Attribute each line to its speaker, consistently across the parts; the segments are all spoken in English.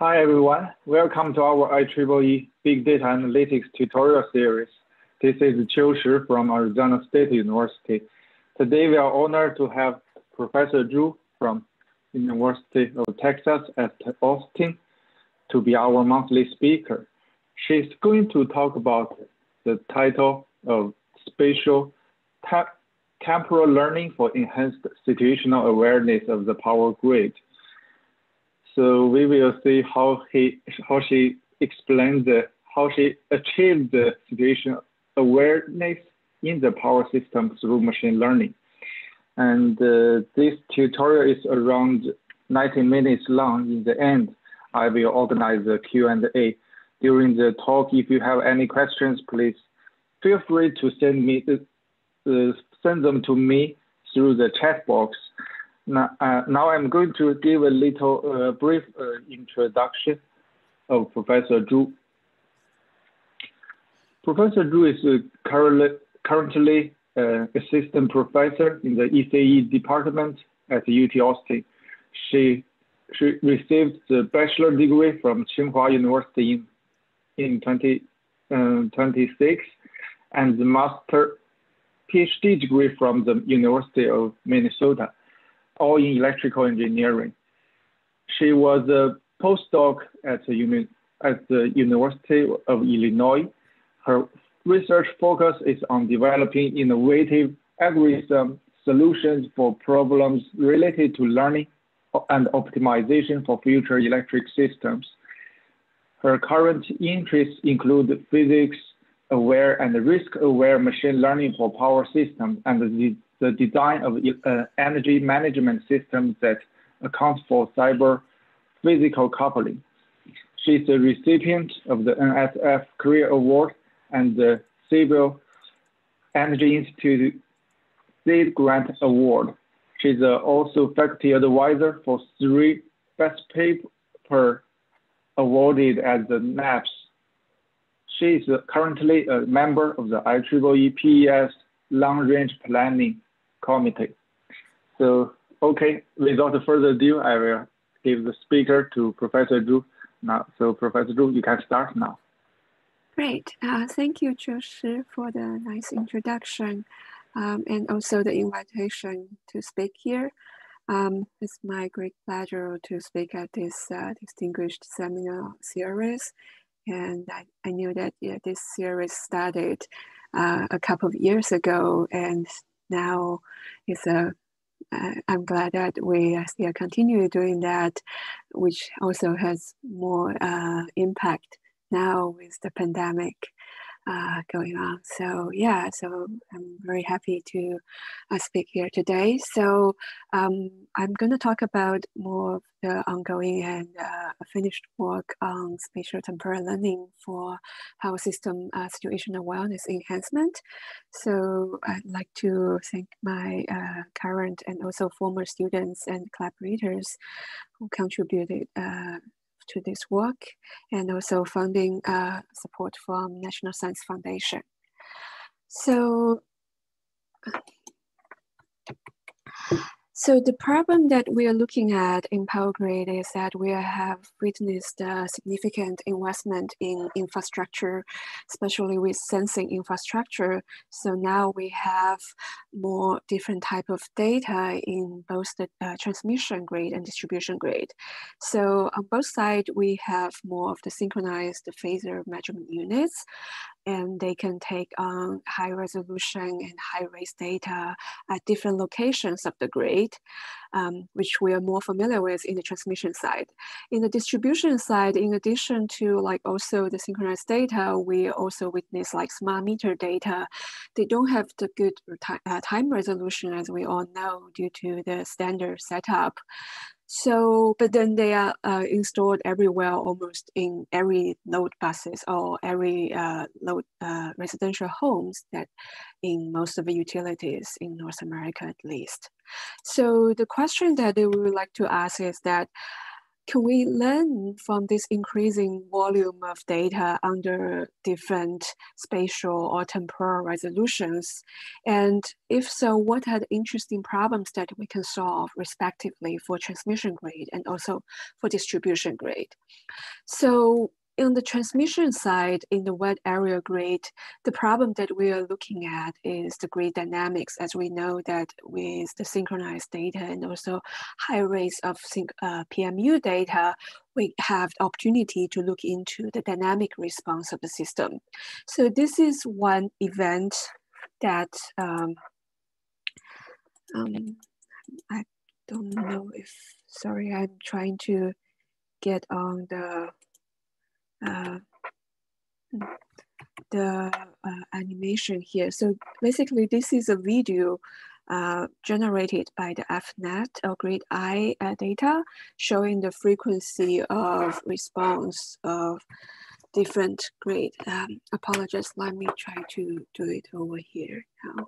Speaker 1: Hi everyone, welcome to our IEEE Big Data Analytics tutorial series. This is Qiu Shi from Arizona State University. Today we are honored to have Professor Zhu from University of Texas at Austin to be our monthly speaker. She's going to talk about the title of Spatial Temporal Learning for Enhanced Situational Awareness of the Power Grid. So we will see how he how she explains the how she achieved the situation awareness in the power system through machine learning. And uh, this tutorial is around 90 minutes long. In the end, I will organize the Q&A. During the talk, if you have any questions, please feel free to send me uh, send them to me through the chat box. Now, uh, now I'm going to give a little uh, brief uh, introduction of Professor Zhu. Professor Zhu is currently, currently uh, assistant professor in the ECE department at UT Austin. She, she received the bachelor degree from Tsinghua University in, in 2026 uh, and the master PhD degree from the University of Minnesota all in electrical engineering. She was a postdoc at the, uni at the University of Illinois. Her research focus is on developing innovative algorithm solutions for problems related to learning and optimization for future electric systems. Her current interests include physics aware and risk aware machine learning for power systems and the the design of uh, energy management systems that account for cyber physical coupling. She's a recipient of the NSF Career Award and the Civil Energy Institute Seed Grant Award. She's uh, also faculty advisor for three best paper awarded at the NAPS. She is currently a member of the IEEE PES Long Range Planning committee. So, okay, without further ado, I will give the speaker to Professor Zhu now. So, Professor Zhu, you can start now.
Speaker 2: Great. Uh, thank you, Qiu Shi, for the nice introduction um, and also the invitation to speak here. Um, it's my great pleasure to speak at this uh, distinguished seminar series. And I, I knew that yeah, this series started uh, a couple of years ago and now it's a uh, I'm glad that we still continue doing that, which also has more uh, impact now with the pandemic uh, going on. So yeah, so I'm very happy to uh, speak here today. So um, I'm going to talk about more of the ongoing and uh, finished work on spatial temporal learning for power system uh, situational awareness enhancement. So I'd like to thank my uh, current and also former students and collaborators who contributed uh, to this work and also funding uh, support from National Science Foundation. So so the problem that we are looking at in Power Grid is that we have witnessed significant investment in infrastructure, especially with sensing infrastructure. So now we have more different type of data in both the uh, transmission grid and distribution grid. So on both sides, we have more of the synchronized phasor measurement units, and they can take on high resolution and high res data at different locations of the grid, um, which we are more familiar with in the transmission side. In the distribution side, in addition to like also the synchronized data, we also witness like smart meter data. They don't have the good uh, time resolution as we all know due to the standard setup. So, but then they are uh, installed everywhere, almost in every load buses or every uh, load uh, residential homes that in most of the utilities in North America at least. So the question that we would like to ask is that can we learn from this increasing volume of data under different spatial or temporal resolutions? And if so, what are the interesting problems that we can solve respectively for transmission grid and also for distribution grid? So in the transmission side, in the wide area grid, the problem that we are looking at is the grid dynamics, as we know that with the synchronized data and also high rates of uh, PMU data, we have the opportunity to look into the dynamic response of the system. So this is one event that um, um, I don't know if, sorry, I'm trying to get on the uh, the uh, animation here. So basically this is a video uh, generated by the FNet or GridEye uh, data showing the frequency of response of different grid. Um, apologize, let me try to do it over here now.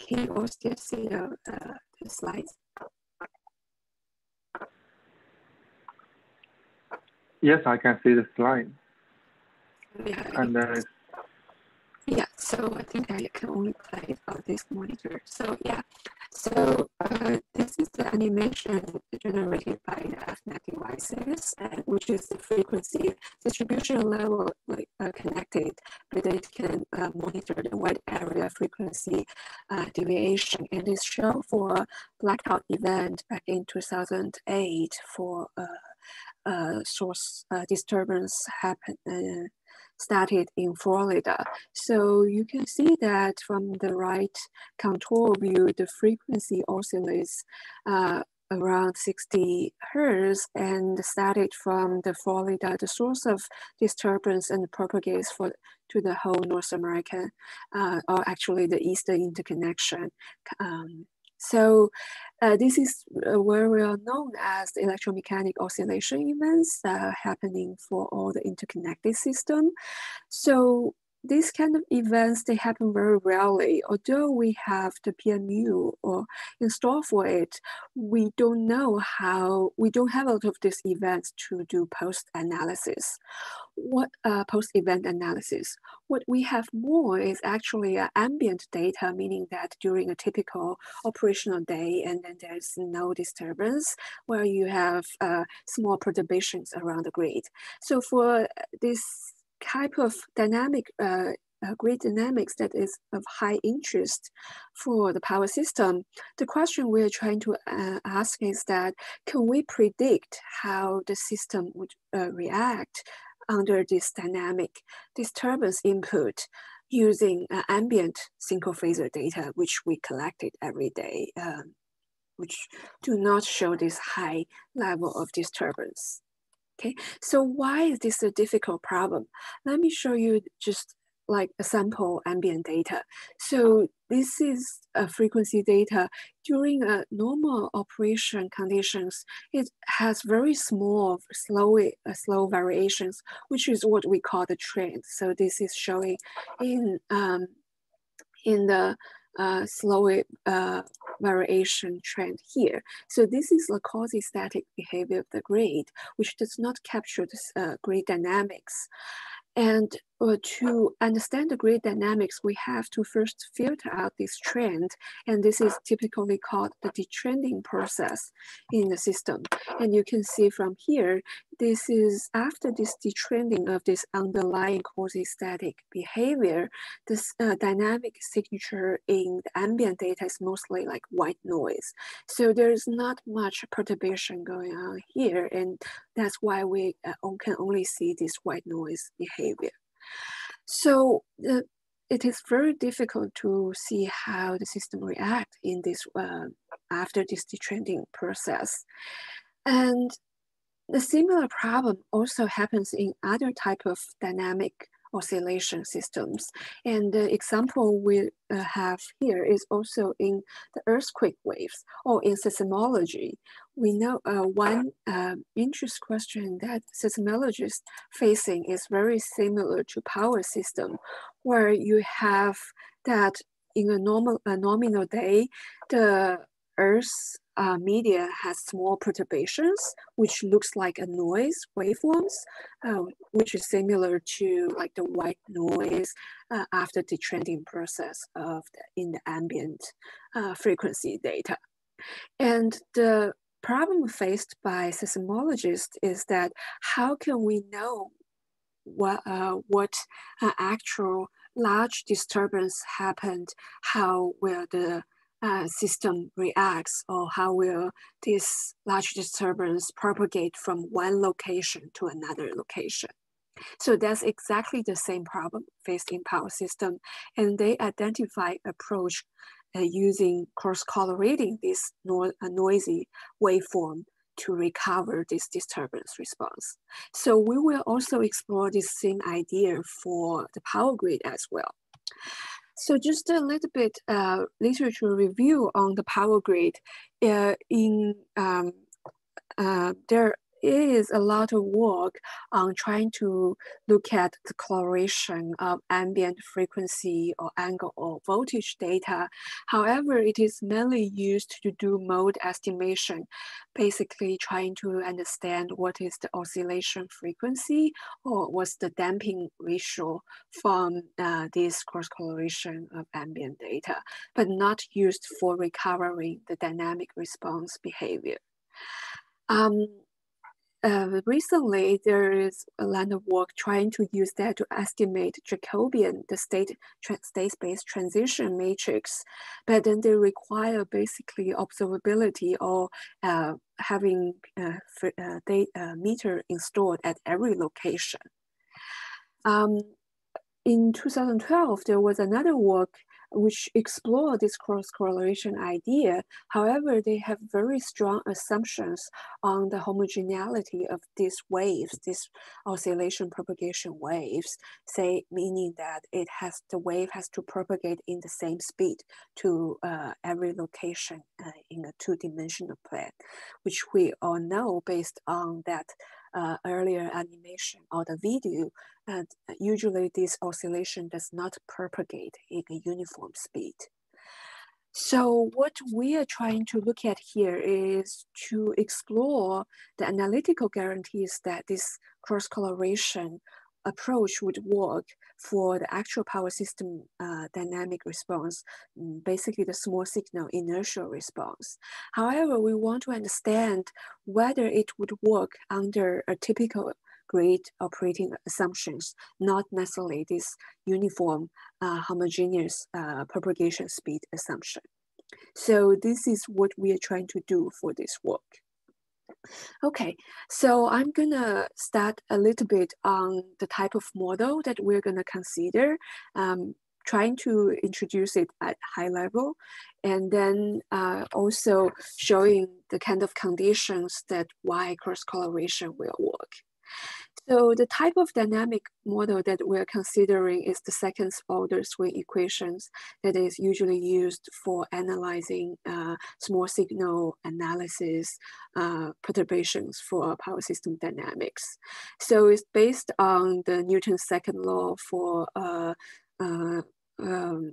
Speaker 2: Can you also see the, uh, the slides?
Speaker 1: Yes, I can see the slide.
Speaker 2: Yeah.
Speaker 1: And uh,
Speaker 2: yeah, so I think I can only play on this monitor. So yeah, so uh, this is the animation generated by the FNet devices, uh, which is the frequency distribution level like, uh, connected, but it can uh, monitor the wide area frequency uh, deviation. And it's shown for blackout event back in 2008 for uh, source uh, disturbance happened uh, started in Florida. So you can see that from the right control view, the frequency oscillates uh, around 60 hertz and started from the Florida, the source of disturbance and propagates for to the whole North America, uh, or actually the Eastern interconnection. Um, so uh, this is uh, we are known as the electromechanic oscillation events uh, happening for all the interconnected system. So these kind of events, they happen very rarely. Although we have the PMU or installed for it, we don't know how, we don't have a lot of these events to do post-analysis. What uh, post-event analysis? What we have more is actually uh, ambient data, meaning that during a typical operational day and then there's no disturbance where you have uh, small perturbations around the grid. So for this type of dynamic uh, uh, grid dynamics that is of high interest for the power system. The question we're trying to uh, ask is that, can we predict how the system would uh, react under this dynamic disturbance input using uh, ambient synchrophasor data, which we collected every day, um, which do not show this high level of disturbance. Okay, so why is this a difficult problem? Let me show you just like a sample ambient data. So this is a frequency data during a normal operation conditions. It has very small, slow, uh, slow variations, which is what we call the trend. So this is showing in um, in the uh, slow uh, variation trend here. So this is the quasi-static behavior of the grid, which does not capture the uh, grid dynamics. And uh, to understand the grid dynamics, we have to first filter out this trend. And this is typically called the detrending process in the system. And you can see from here, this is after this detrending of this underlying quasi-static behavior, this uh, dynamic signature in the ambient data is mostly like white noise. So there's not much perturbation going on here. And that's why we uh, can only see this white noise behavior. So uh, it is very difficult to see how the system react in this uh, after this detrending process. And the similar problem also happens in other type of dynamic oscillation systems. And the example we uh, have here is also in the earthquake waves or in seismology. We know uh, one uh, interest question that seismologists facing is very similar to power system, where you have that in a normal a nominal day, the Earth uh, media has small perturbations, which looks like a noise waveforms, uh, which is similar to like the white noise uh, after the trending process of the, in the ambient uh, frequency data. And the problem faced by seismologists is that how can we know what, uh, what actual large disturbance happened, how will the uh, system reacts or how will this large disturbance propagate from one location to another location. So that's exactly the same problem faced in power system. And they identify approach uh, using cross-correlating this no noisy waveform to recover this disturbance response. So we will also explore this same idea for the power grid as well. So just a little bit uh, literature review on the power grid. Uh, in um, uh, there is a lot of work on trying to look at the correlation of ambient frequency or angle or voltage data. However, it is mainly used to do mode estimation, basically trying to understand what is the oscillation frequency or what's the damping ratio from uh, this cross correlation of ambient data, but not used for recovering the dynamic response behavior. Um, uh, recently, there is a lot of work trying to use that to estimate Jacobian, the state state space transition matrix, but then they require basically observability or uh, having uh, uh data uh, meter installed at every location. Um, in 2012, there was another work which explore this cross-correlation idea. However, they have very strong assumptions on the homogeneity of these waves, these oscillation propagation waves, say meaning that it has the wave has to propagate in the same speed to uh, every location uh, in a two-dimensional plane, which we all know based on that uh, earlier animation or the video, and usually this oscillation does not propagate in a uniform speed. So what we are trying to look at here is to explore the analytical guarantees that this cross-correlation approach would work for the actual power system uh, dynamic response, mm, basically the small signal inertial response. However, we want to understand whether it would work under a typical grid operating assumptions, not necessarily this uniform uh, homogeneous uh, propagation speed assumption. So this is what we are trying to do for this work. Okay, so I'm gonna start a little bit on the type of model that we're gonna consider, um, trying to introduce it at high level, and then uh, also showing the kind of conditions that why cross correlation will work. So the type of dynamic model that we're considering is the second order swing equations that is usually used for analyzing uh, small signal analysis uh, perturbations for power system dynamics. So it's based on the Newton's second law for uh, uh um,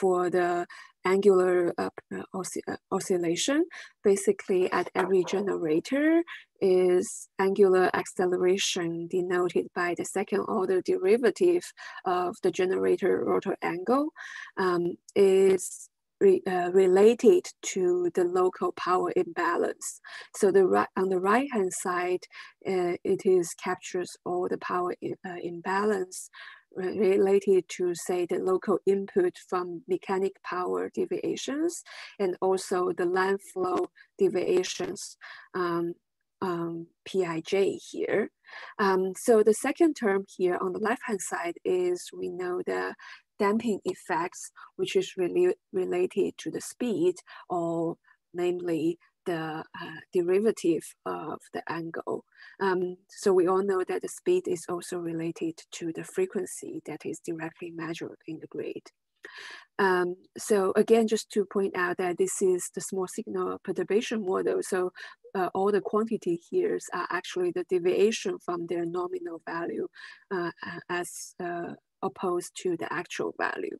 Speaker 2: for the angular uh, osc uh, oscillation. Basically, at every generator is angular acceleration denoted by the second order derivative of the generator rotor angle um, is Re, uh, related to the local power imbalance. So the right on the right hand side, uh, it is captures all the power uh, imbalance related to say the local input from mechanic power deviations and also the line flow deviations um, um, PIJ here. Um, so the second term here on the left-hand side is we know the damping effects, which is really related to the speed or namely the uh, derivative of the angle. Um, so we all know that the speed is also related to the frequency that is directly measured in the grid. Um, so again, just to point out that this is the small signal perturbation model. So uh, all the quantity here are actually the deviation from their nominal value uh, as uh, opposed to the actual value.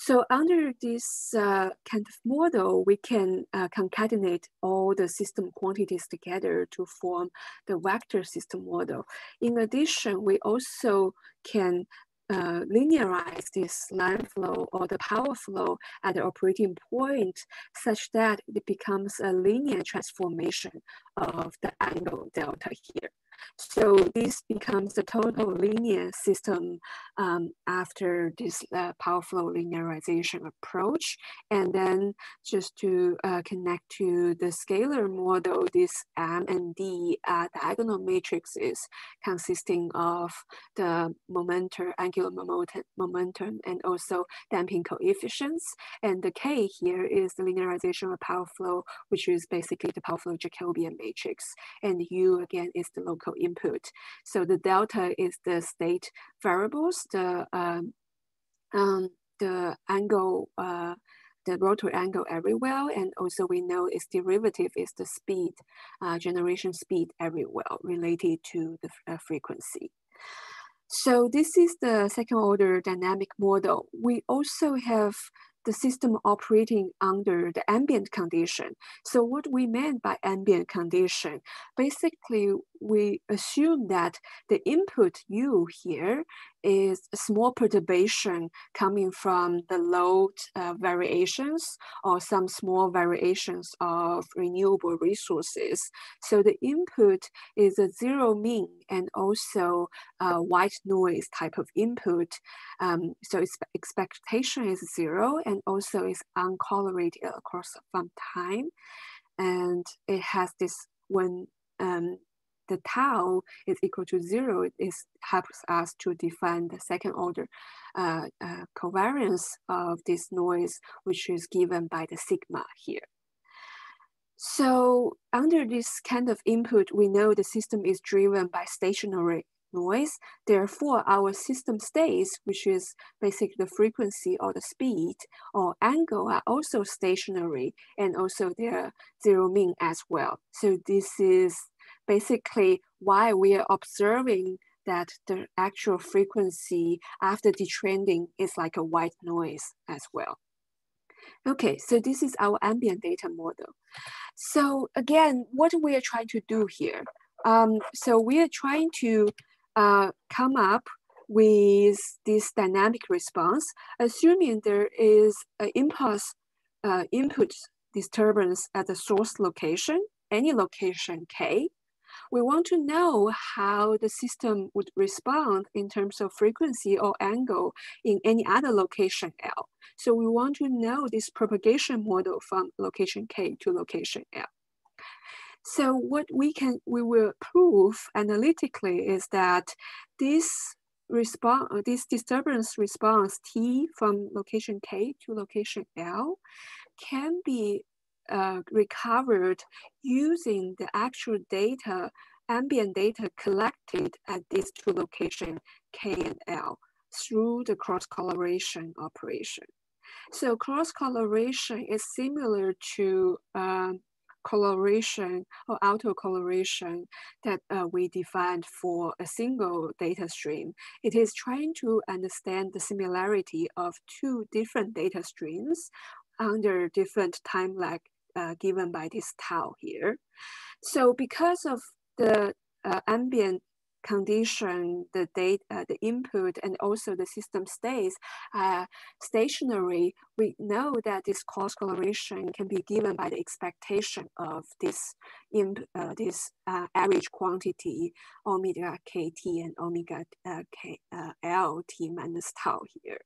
Speaker 2: So under this uh, kind of model, we can uh, concatenate all the system quantities together to form the vector system model. In addition, we also can uh, linearize this line flow or the power flow at the operating point such that it becomes a linear transformation of the angle delta here. So this becomes a total linear system um, after this uh, power flow linearization approach. And then just to uh, connect to the scalar model, this M and D uh, diagonal matrices consisting of the momentum, angular momentum, momentum, and also damping coefficients. And the K here is the linearization of power flow, which is basically the power flow Jacobian matrix. And U again is the local input. So the delta is the state variables, the um, um, the angle, uh, the rotor angle everywhere, and also we know its derivative is the speed, uh, generation speed everywhere related to the uh, frequency. So this is the second order dynamic model. We also have the system operating under the ambient condition. So what we meant by ambient condition, basically we assume that the input U here is a small perturbation coming from the load uh, variations or some small variations of renewable resources. So the input is a zero mean and also a white noise type of input. Um, so its expectation is zero and also is uncorrelated across some time. And it has this when um, the tau is equal to zero, it helps us to define the second order uh, uh, covariance of this noise, which is given by the sigma here. So under this kind of input, we know the system is driven by stationary noise. Therefore, our system states, which is basically the frequency or the speed or angle are also stationary and also they're zero mean as well. So this is basically why we are observing that the actual frequency after detrending is like a white noise as well. Okay, so this is our ambient data model. So again, what we are trying to do here. Um, so we are trying to uh, come up with this dynamic response, assuming there is an impulse uh, input disturbance at the source location, any location K, we want to know how the system would respond in terms of frequency or angle in any other location L. So we want to know this propagation model from location K to location L. So what we can we will prove analytically is that this response, uh, this disturbance response T from location K to location L can be uh, recovered using the actual data, ambient data collected at these two locations, K and L, through the cross-correlation operation. So cross-correlation is similar to um, coloration or autocorrelation that uh, we defined for a single data stream. It is trying to understand the similarity of two different data streams under different time lag uh, given by this tau here. So because of the uh, ambient condition, the data, uh, the input, and also the system stays uh, stationary, we know that this cross correlation can be given by the expectation of this imp, uh, this uh, average quantity omega kt and omega uh, k, uh, lt minus tau here.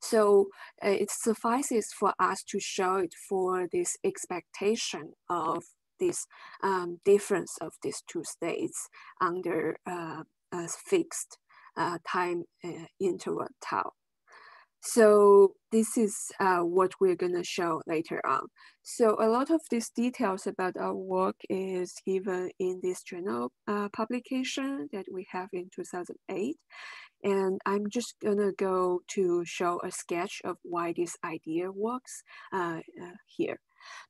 Speaker 2: So uh, it suffices for us to show it for this expectation of this um, difference of these two states under uh, a fixed uh, time uh, interval tau. So this is uh, what we're gonna show later on. So a lot of these details about our work is given in this journal uh, publication that we have in 2008. And I'm just gonna go to show a sketch of why this idea works uh, uh, here.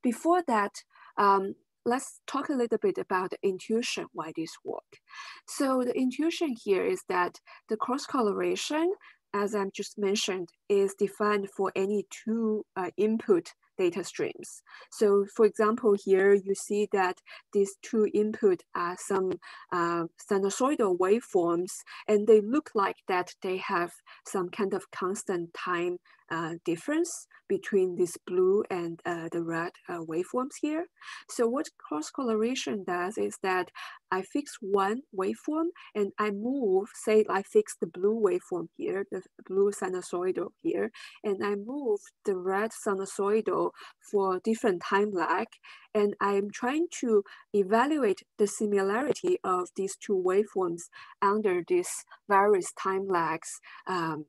Speaker 2: Before that, um, let's talk a little bit about the intuition why this work. So the intuition here is that the cross correlation as I just mentioned, is defined for any two uh, input data streams. So for example, here you see that these two input are some uh, sinusoidal waveforms and they look like that they have some kind of constant time uh, difference between this blue and uh, the red uh, waveforms here. So what cross correlation does is that I fix one waveform and I move, say I fix the blue waveform here, the blue sinusoidal here, and I move the red sinusoidal for different time lag. And I'm trying to evaluate the similarity of these two waveforms under these various time lags um,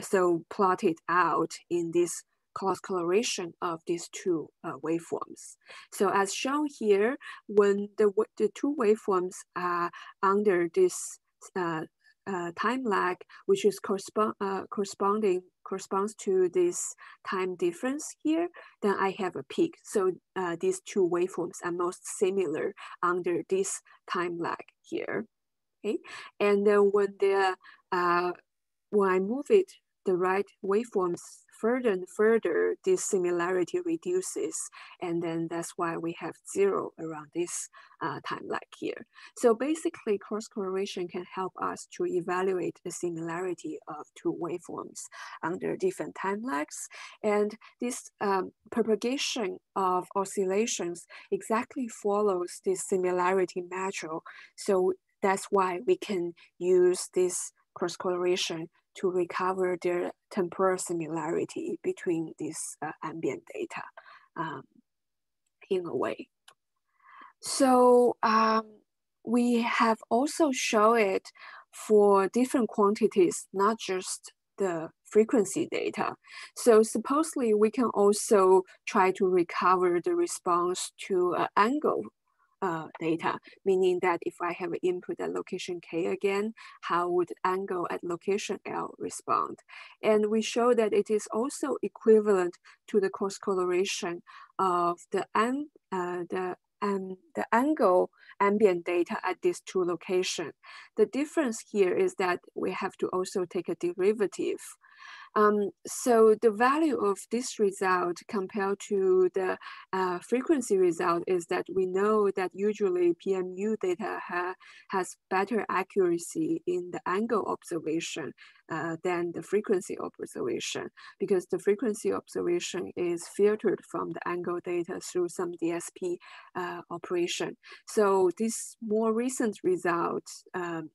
Speaker 2: so plotted out in this cross correlation of these two uh, waveforms. So as shown here, when the, the two waveforms are under this uh, uh, time lag, which is correspond, uh, corresponding corresponds to this time difference here, then I have a peak. So uh, these two waveforms are most similar under this time lag here. Okay, and then when the uh, when I move it the right waveforms further and further, this similarity reduces. And then that's why we have zero around this uh, time lag here. So basically cross correlation can help us to evaluate the similarity of two waveforms under different time lags. And this um, propagation of oscillations exactly follows this similarity measure. So that's why we can use this cross correlation to recover their temporal similarity between these uh, ambient data um, in a way. So um, we have also shown it for different quantities, not just the frequency data. So supposedly we can also try to recover the response to an angle uh, data, meaning that if I have an input at location K again, how would angle at location L respond? And we show that it is also equivalent to the cross correlation of the, an, uh, the, um, the angle ambient data at these two locations. The difference here is that we have to also take a derivative um, so the value of this result compared to the uh, frequency result is that we know that usually PMU data ha has better accuracy in the angle observation uh, than the frequency observation because the frequency observation is filtered from the angle data through some DSP uh, operation. So this more recent result um,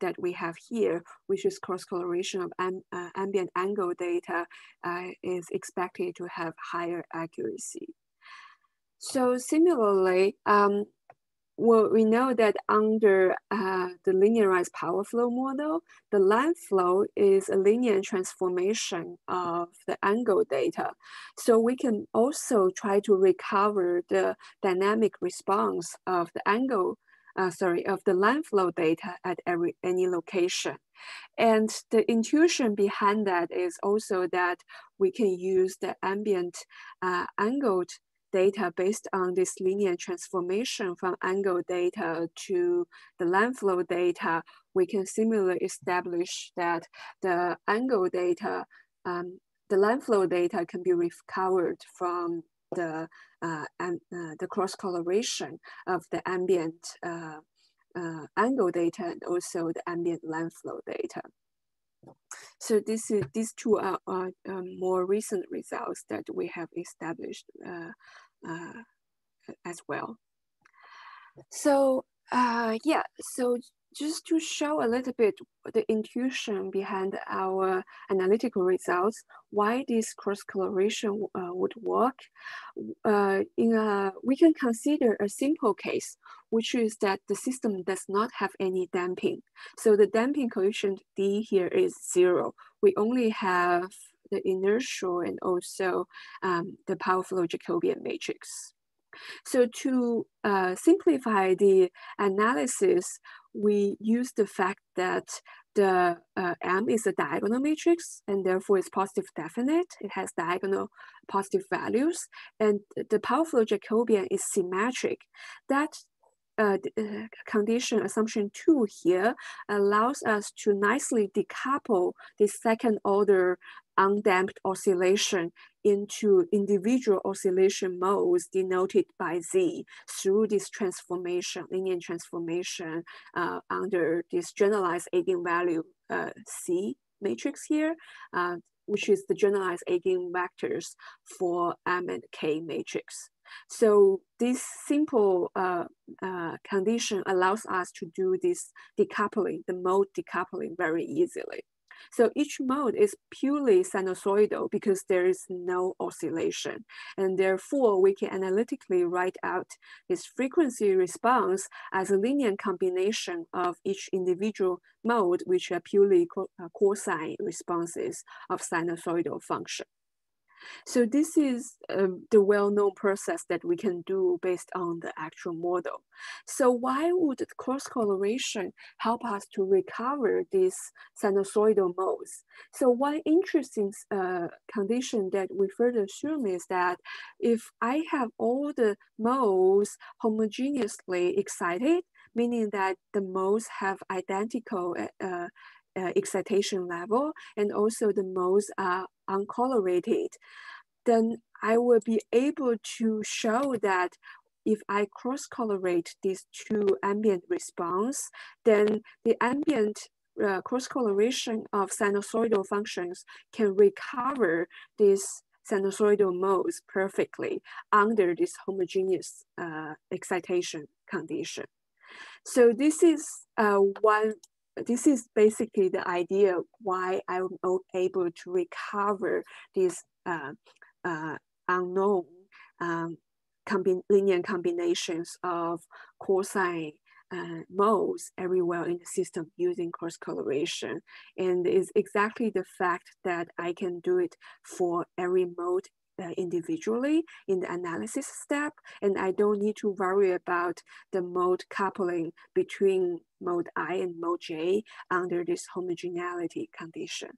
Speaker 2: that we have here, which is cross correlation of am, uh, ambient angle data, uh, is expected to have higher accuracy. So similarly, um, well, we know that under uh, the linearized power flow model, the line flow is a linear transformation of the angle data. So we can also try to recover the dynamic response of the angle uh, sorry, of the line flow data at every any location. And the intuition behind that is also that we can use the ambient uh, angled data based on this linear transformation from angle data to the line flow data, we can similarly establish that the angle data, um, the line flow data can be recovered from the uh, and uh, the cross correlation of the ambient uh, uh, angle data and also the ambient line flow data. So this is, these two are, are um, more recent results that we have established uh, uh, as well. So yeah, so just to show a little bit the intuition behind our analytical results, why this cross correlation uh, would work. Uh, in a, we can consider a simple case, which is that the system does not have any damping. So the damping coefficient D here is zero. We only have the inertial and also um, the power flow Jacobian matrix. So to uh, simplify the analysis, we use the fact that the uh, M is a diagonal matrix and therefore it's positive definite. It has diagonal positive values and the power flow Jacobian is symmetric. That uh, uh, condition assumption two here allows us to nicely decouple the second order undamped oscillation into individual oscillation modes denoted by Z through this transformation, linear transformation uh, under this generalized eigenvalue uh, C matrix here, uh, which is the generalized eigenvectors for M and K matrix. So this simple uh, uh, condition allows us to do this decoupling, the mode decoupling very easily. So each mode is purely sinusoidal because there is no oscillation. And therefore, we can analytically write out this frequency response as a linear combination of each individual mode, which are purely co uh, cosine responses of sinusoidal function. So this is um, the well-known process that we can do based on the actual model. So why would cross correlation help us to recover these sinusoidal modes? So one interesting uh, condition that we further assume is that if I have all the modes homogeneously excited, meaning that the modes have identical uh, uh, excitation level and also the modes are uncorrelated, then I will be able to show that if I cross-correlate these two ambient response, then the ambient uh, cross-correlation of sinusoidal functions can recover these sinusoidal modes perfectly under this homogeneous uh, excitation condition. So this is uh, one this is basically the idea why I'm able to recover these uh, uh, unknown um, combi linear combinations of cosine uh, modes everywhere in the system using cross correlation. And it's exactly the fact that I can do it for every mode individually in the analysis step, and I don't need to worry about the mode coupling between mode I and mode J under this homogeneity condition.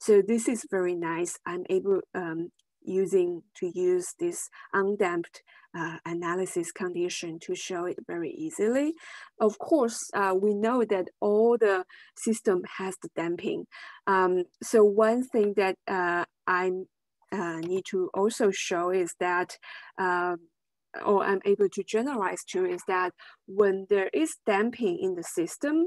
Speaker 2: So this is very nice. I'm able um, using to use this undamped uh, analysis condition to show it very easily. Of course, uh, we know that all the system has the damping. Um, so one thing that uh, I uh, need to also show is that um, or I'm able to generalize to is that when there is damping in the system,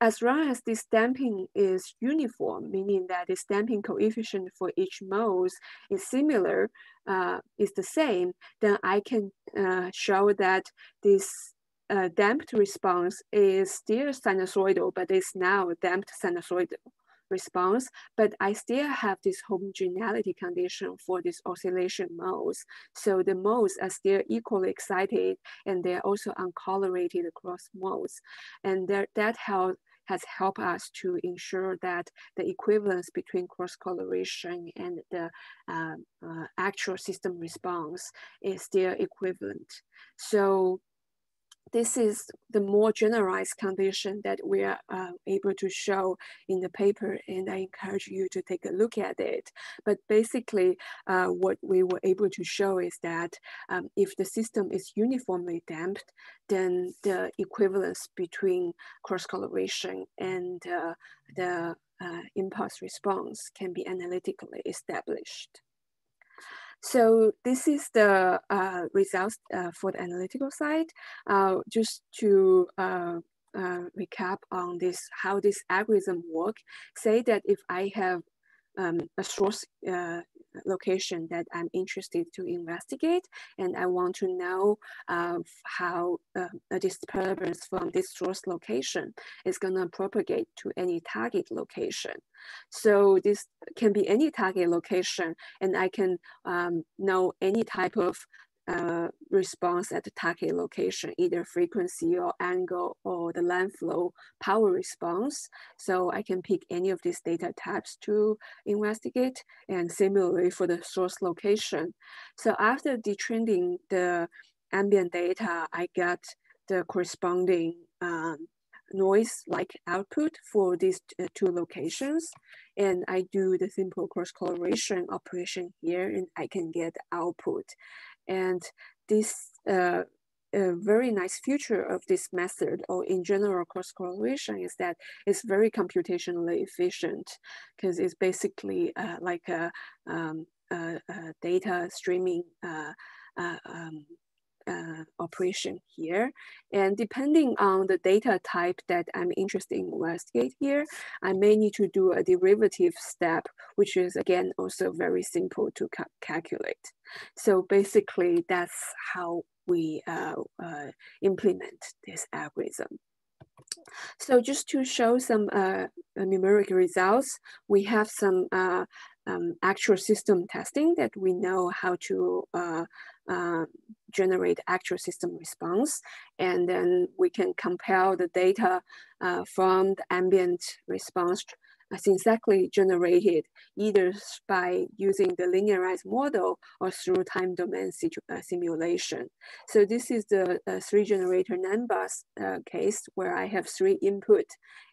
Speaker 2: as long as this damping is uniform, meaning that the damping coefficient for each mode is similar, uh, is the same, then I can uh, show that this uh, damped response is still sinusoidal, but it's now damped sinusoidal response, but I still have this homogeneity condition for this oscillation modes. So the modes are still equally excited and they're also uncorrelated across modes. And that, that help, has helped us to ensure that the equivalence between cross correlation and the uh, uh, actual system response is still equivalent. So this is the more generalized condition that we are uh, able to show in the paper, and I encourage you to take a look at it. But basically, uh, what we were able to show is that um, if the system is uniformly damped, then the equivalence between cross-correlation and uh, the uh, impulse response can be analytically established. So this is the uh, results uh, for the analytical side. Uh, just to uh, uh, recap on this, how this algorithm work, say that if I have um, a source uh, location that I'm interested to investigate, and I want to know uh, how uh, a disturbance from this source location is going to propagate to any target location. So this can be any target location, and I can um, know any type of uh, response at the target location, either frequency or angle or the line flow power response. So I can pick any of these data types to investigate and similarly for the source location. So after detrending the ambient data, I get the corresponding um, noise like output for these uh, two locations. And I do the simple cross correlation operation here and I can get output. And this uh, a very nice feature of this method or in general cross correlation is that it's very computationally efficient because it's basically uh, like a, um, data streaming uh, uh um, uh, operation here. And depending on the data type that I'm interested in investigate here, I may need to do a derivative step, which is again also very simple to ca calculate. So basically that's how we uh, uh, implement this algorithm. So just to show some uh, numeric results, we have some uh, um, actual system testing that we know how to uh, uh, generate actual system response. And then we can compare the data uh, from the ambient response uh, synthetically generated either by using the linearized model or through time domain uh, simulation. So this is the uh, three generator nine-bus uh, case where I have three input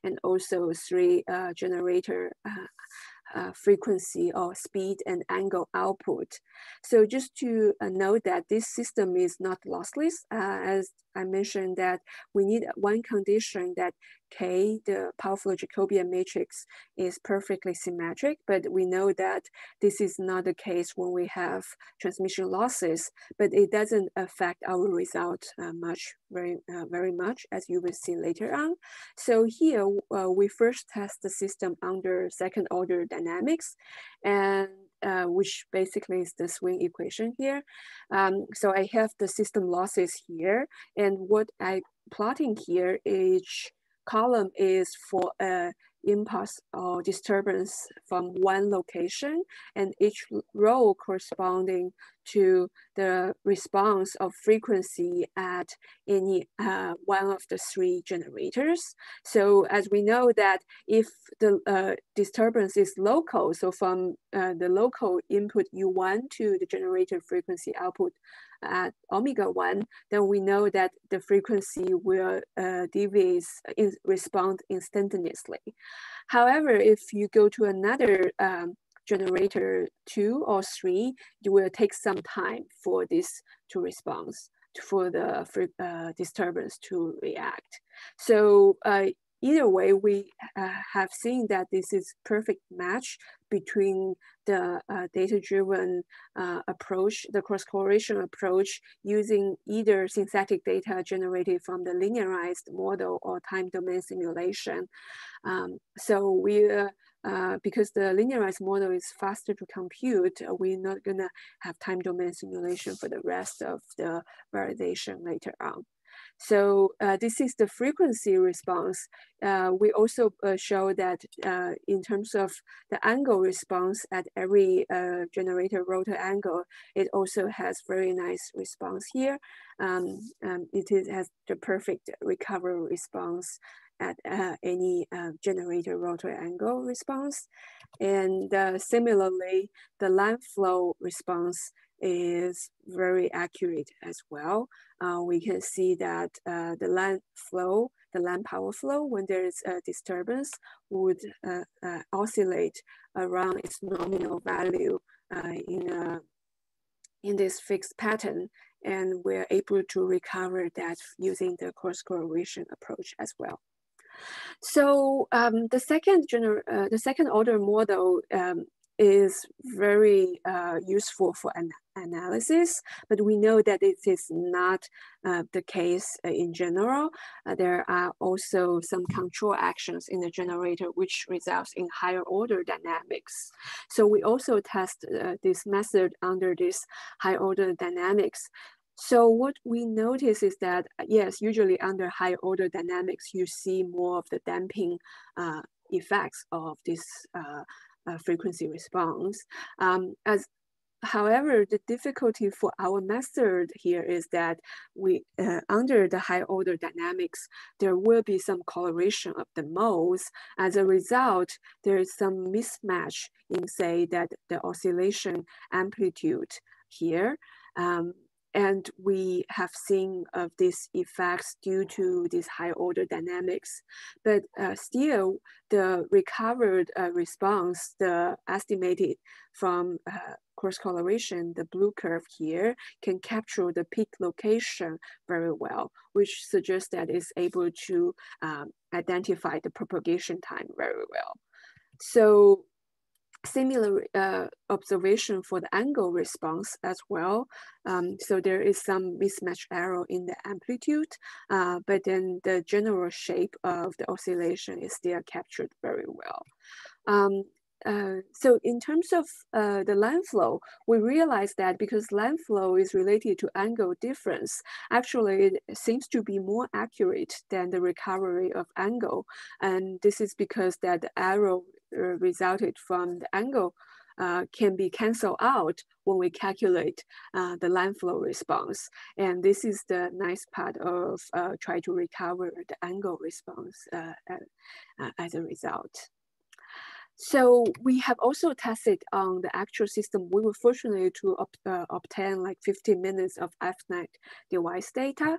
Speaker 2: and also three uh, generator uh, frequency or speed and angle output. So just to uh, note that this system is not lossless, uh, as I mentioned that we need one condition that K, the power flow Jacobian matrix is perfectly symmetric, but we know that this is not the case when we have transmission losses, but it doesn't affect our result uh, much, very, uh, very much, as you will see later on. So here, uh, we first test the system under second order dynamics, and uh, which basically is the swing equation here. Um, so I have the system losses here, and what I plotting here is column is for a impulse or disturbance from one location and each row corresponding to the response of frequency at any uh, one of the three generators. So as we know that if the uh, disturbance is local, so from uh, the local input U1 to the generator frequency output at omega 1, then we know that the frequency will uh, deviate, in, respond instantaneously. However, if you go to another um, generator two or three, it will take some time for this to respond, for the uh, disturbance to react. So uh, either way, we uh, have seen that this is perfect match between the uh, data-driven uh, approach, the cross-correlation approach using either synthetic data generated from the linearized model or time domain simulation. Um, so we, uh, because the linearized model is faster to compute, uh, we're not gonna have time domain simulation for the rest of the validation later on. So uh, this is the frequency response. Uh, we also uh, show that uh, in terms of the angle response at every generator rotor angle, it also has very nice response here. Um, um, it is, has the perfect recovery response at uh, any generator rotor angle response. And similarly, the line flow response is very accurate as well. Uh, we can see that uh, the line flow, the line power flow, when there is a disturbance, would uh, uh oscillate around its nominal value uh, in, a, in this fixed pattern. And we're able to recover that using the cross correlation approach as well. So um, the second gener uh, the second order model um, is very uh, useful for an analysis, but we know that it is not uh, the case uh, in general. Uh, there are also some control actions in the generator which results in higher order dynamics. So we also test uh, this method under this high order dynamics. So what we notice is that, yes, usually under high order dynamics, you see more of the damping uh, effects of this uh, uh, frequency response. Um, as However, the difficulty for our method here is that we, uh, under the high order dynamics, there will be some coloration of the modes. As a result, there is some mismatch in say that the oscillation amplitude here. Um, and we have seen of these effects due to these high order dynamics. But uh, still, the recovered uh, response, the estimated from uh, cross correlation, the blue curve here can capture the peak location very well, which suggests that it's able to um, identify the propagation time very well. So similar uh, observation for the angle response as well. Um, so there is some mismatch error in the amplitude, uh, but then the general shape of the oscillation is still captured very well. Um, uh, so in terms of uh, the line flow, we realize that because line flow is related to angle difference, actually it seems to be more accurate than the recovery of angle. And this is because that the uh, resulted from the angle uh, can be canceled out when we calculate uh, the line flow response. And this is the nice part of uh, try to recover the angle response uh, as a result. So we have also tested on the actual system. We were fortunate to uh, obtain like 15 minutes of FNet device data.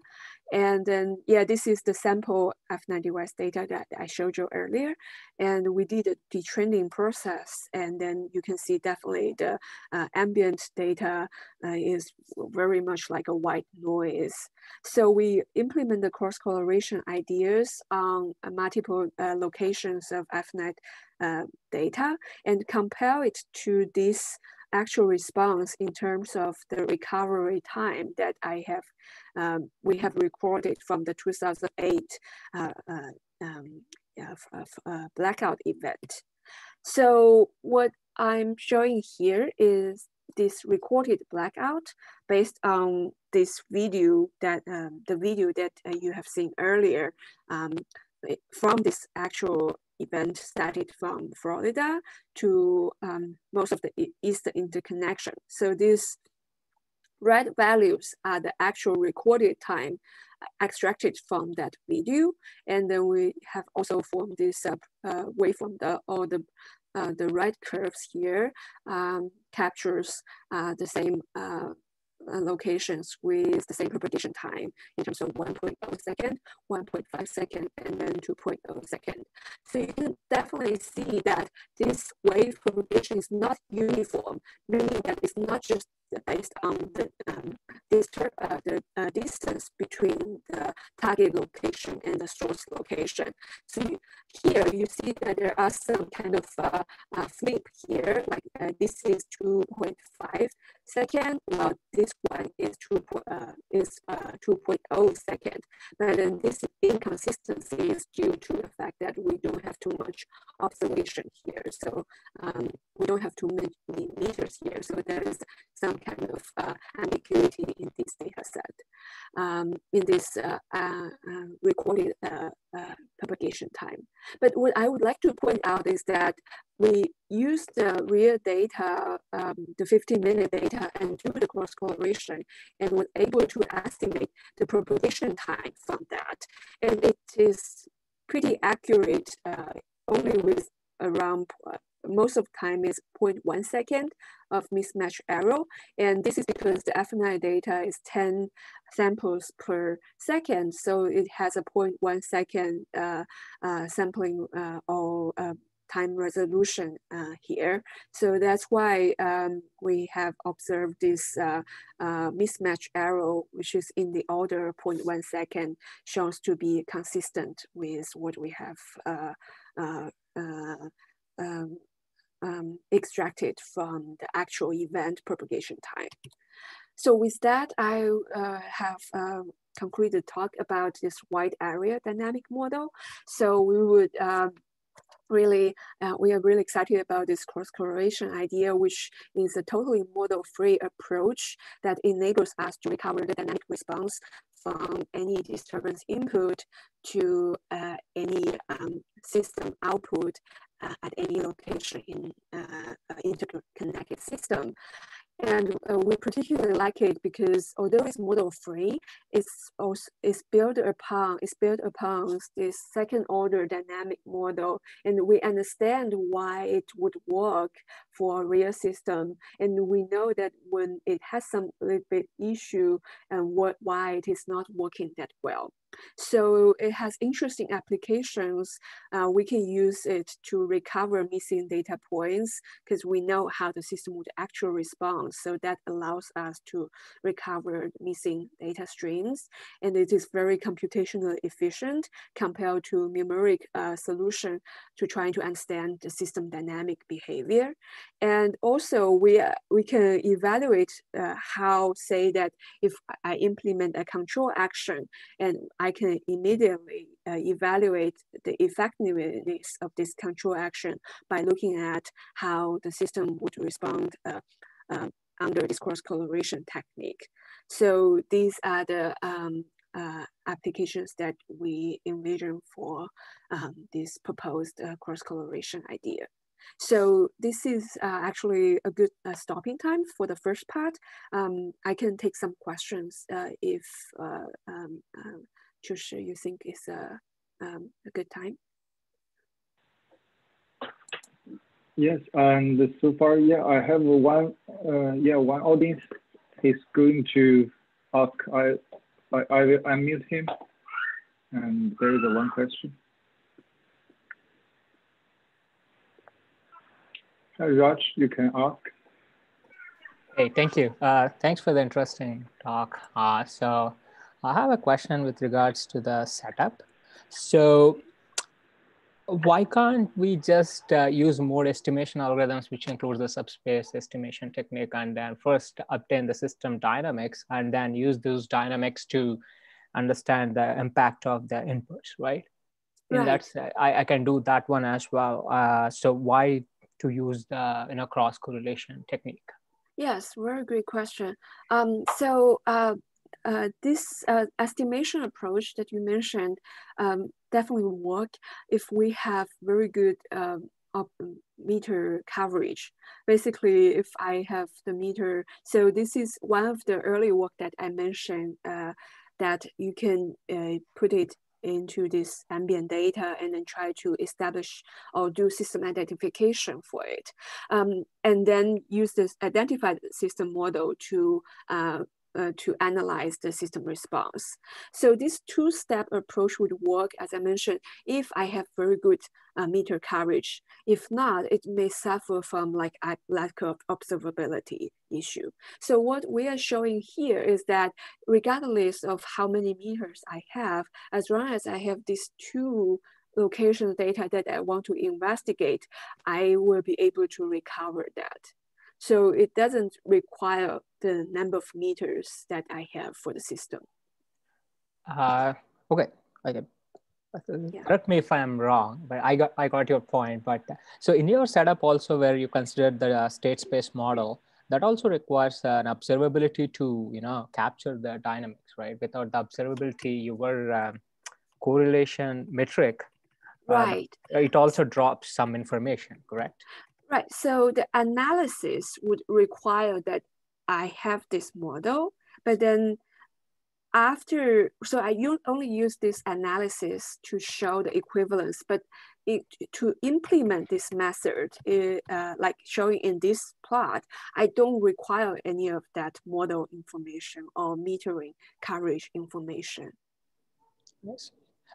Speaker 2: And then, yeah, this is the sample FNet device data that I showed you earlier. And we did a detrending process. And then you can see definitely the uh, ambient data uh, is very much like a white noise. So we implement the cross correlation ideas on multiple uh, locations of FNet uh, data and compare it to this actual response in terms of the recovery time that I have, um, we have recorded from the 2008 uh, uh, um, uh, blackout event. So what I'm showing here is this recorded blackout based on this video that um, the video that uh, you have seen earlier um, from this actual event started from Florida to um, most of the eastern interconnection. So these red values are the actual recorded time extracted from that video. And then we have also formed this uh, uh, waveform, the, all the uh, the red curves here um, captures uh, the same uh, Uh, locations with the same propagation time in terms of 1.0 second, 1.5 second, and then 2.0 second. So you can definitely see that this wave propagation is not uniform, meaning that it's not just based on the, um, uh, the uh, distance between the target location and the source location. So you, here you see that there are some kind of uh, uh flip here, like uh, this is 2.5 second, while this one is 2, uh, is 2.0 second. But then this inconsistency is due to the fact that we don't have too much observation here. So um, we don't have too many meters here. So there is some kind of uh, ambiguity in this data set, um, in this uh, uh, uh recorded uh, uh, propagation time. But what I would like to point out is that we use the real data, um, the 15 minute data and do the cross correlation and was able to estimate the propagation time from that. And it is pretty accurate only with around most of time is 0.1 second of mismatch error. And this is because the FNet data is 10 samples per second. So it has a 0.1 second uh, uh, sampling uh, or uh, time resolution uh, here. So that's why um, we have observed this uh, mismatch error, which is in the order 0.1 second, shows to be consistent with what we have um, um, extracted from the actual event propagation time. So with that, I uh, have uh, concluded talk about this wide area dynamic model. So we would um, really, uh, we are really excited about this cross correlation idea, which is a totally model-free approach that enables us to recover the dynamic response from any disturbance input to uh, any um, system output uh, at any location in uh, interconnected system. And uh, we particularly like it because although it's model free, it's also it's built upon it's built upon this second order dynamic model, and we understand why it would work for a real system. And we know that when it has some little bit issue and what why it is not working that well. So it has interesting applications. Uh, we can use it to recover missing data points because we know how the system would actually respond. So that allows us to recover missing data streams. And it is very computationally efficient compared to numeric uh, solution to trying to understand the system dynamic behavior. And also we, uh, we can evaluate uh, how say that if I implement a control action and I can immediately uh, evaluate the effectiveness of this control action by looking at how the system would respond uh, uh, under this cross correlation technique. So these are the um, uh, applications that we envision for um, this proposed uh, cross correlation idea. So this is uh, actually a good uh, stopping time for the first part. Um, I can take some questions uh, if uh, um, um you think is a, um, a good time.
Speaker 1: Yes, and so far, yeah, I have one, uh, yeah, one audience is going to ask, I, I, I will unmute him, and there is a one question. Hi, Raj, you can ask.
Speaker 3: Hey, thank you. Uh, thanks for the interesting talk. Uh, so I have a question with regards to the setup. So why can't we just uh, use mode estimation algorithms, which includes the subspace estimation technique, and then first obtain the system dynamics, and then use those dynamics to understand the impact of the inputs, right? right. that's I, I can do that one as well. Uh, so why to use the you know cross correlation technique?
Speaker 2: Yes, very great question. Um, so uh, uh, this uh, estimation approach that you mentioned um, definitely will work if we have very good um, meter coverage. Basically, if I have the meter, so this is one of the early work that I mentioned uh, that you can uh, put it into this ambient data and then try to establish or do system identification for it. Um, and then use this identified system model to uh, uh, to analyze the system response. So this two-step approach would work, as I mentioned, if I have very good uh, meter coverage. If not, it may suffer from like a lack of observability issue. So what we are showing here is that regardless of how many meters I have, as long as I have these two location data that I want to investigate, I will be able to recover that. So it doesn't require the number of meters that I have for the system.
Speaker 3: Uh, okay, okay. Yeah. Correct me if I'm wrong, but I got I got your point. But so in your setup also where you considered the uh, state space model, that also requires an observability to you know capture the dynamics, right? Without the observability, your um, correlation metric,
Speaker 2: um, right?
Speaker 3: it also drops some information, correct?
Speaker 2: Right. So the analysis would require that I have this model, but then after, so I only use this analysis to show the equivalence, but it, to implement this method, uh, like showing in this plot, I don't require any of that model information or metering coverage information.
Speaker 3: Yes.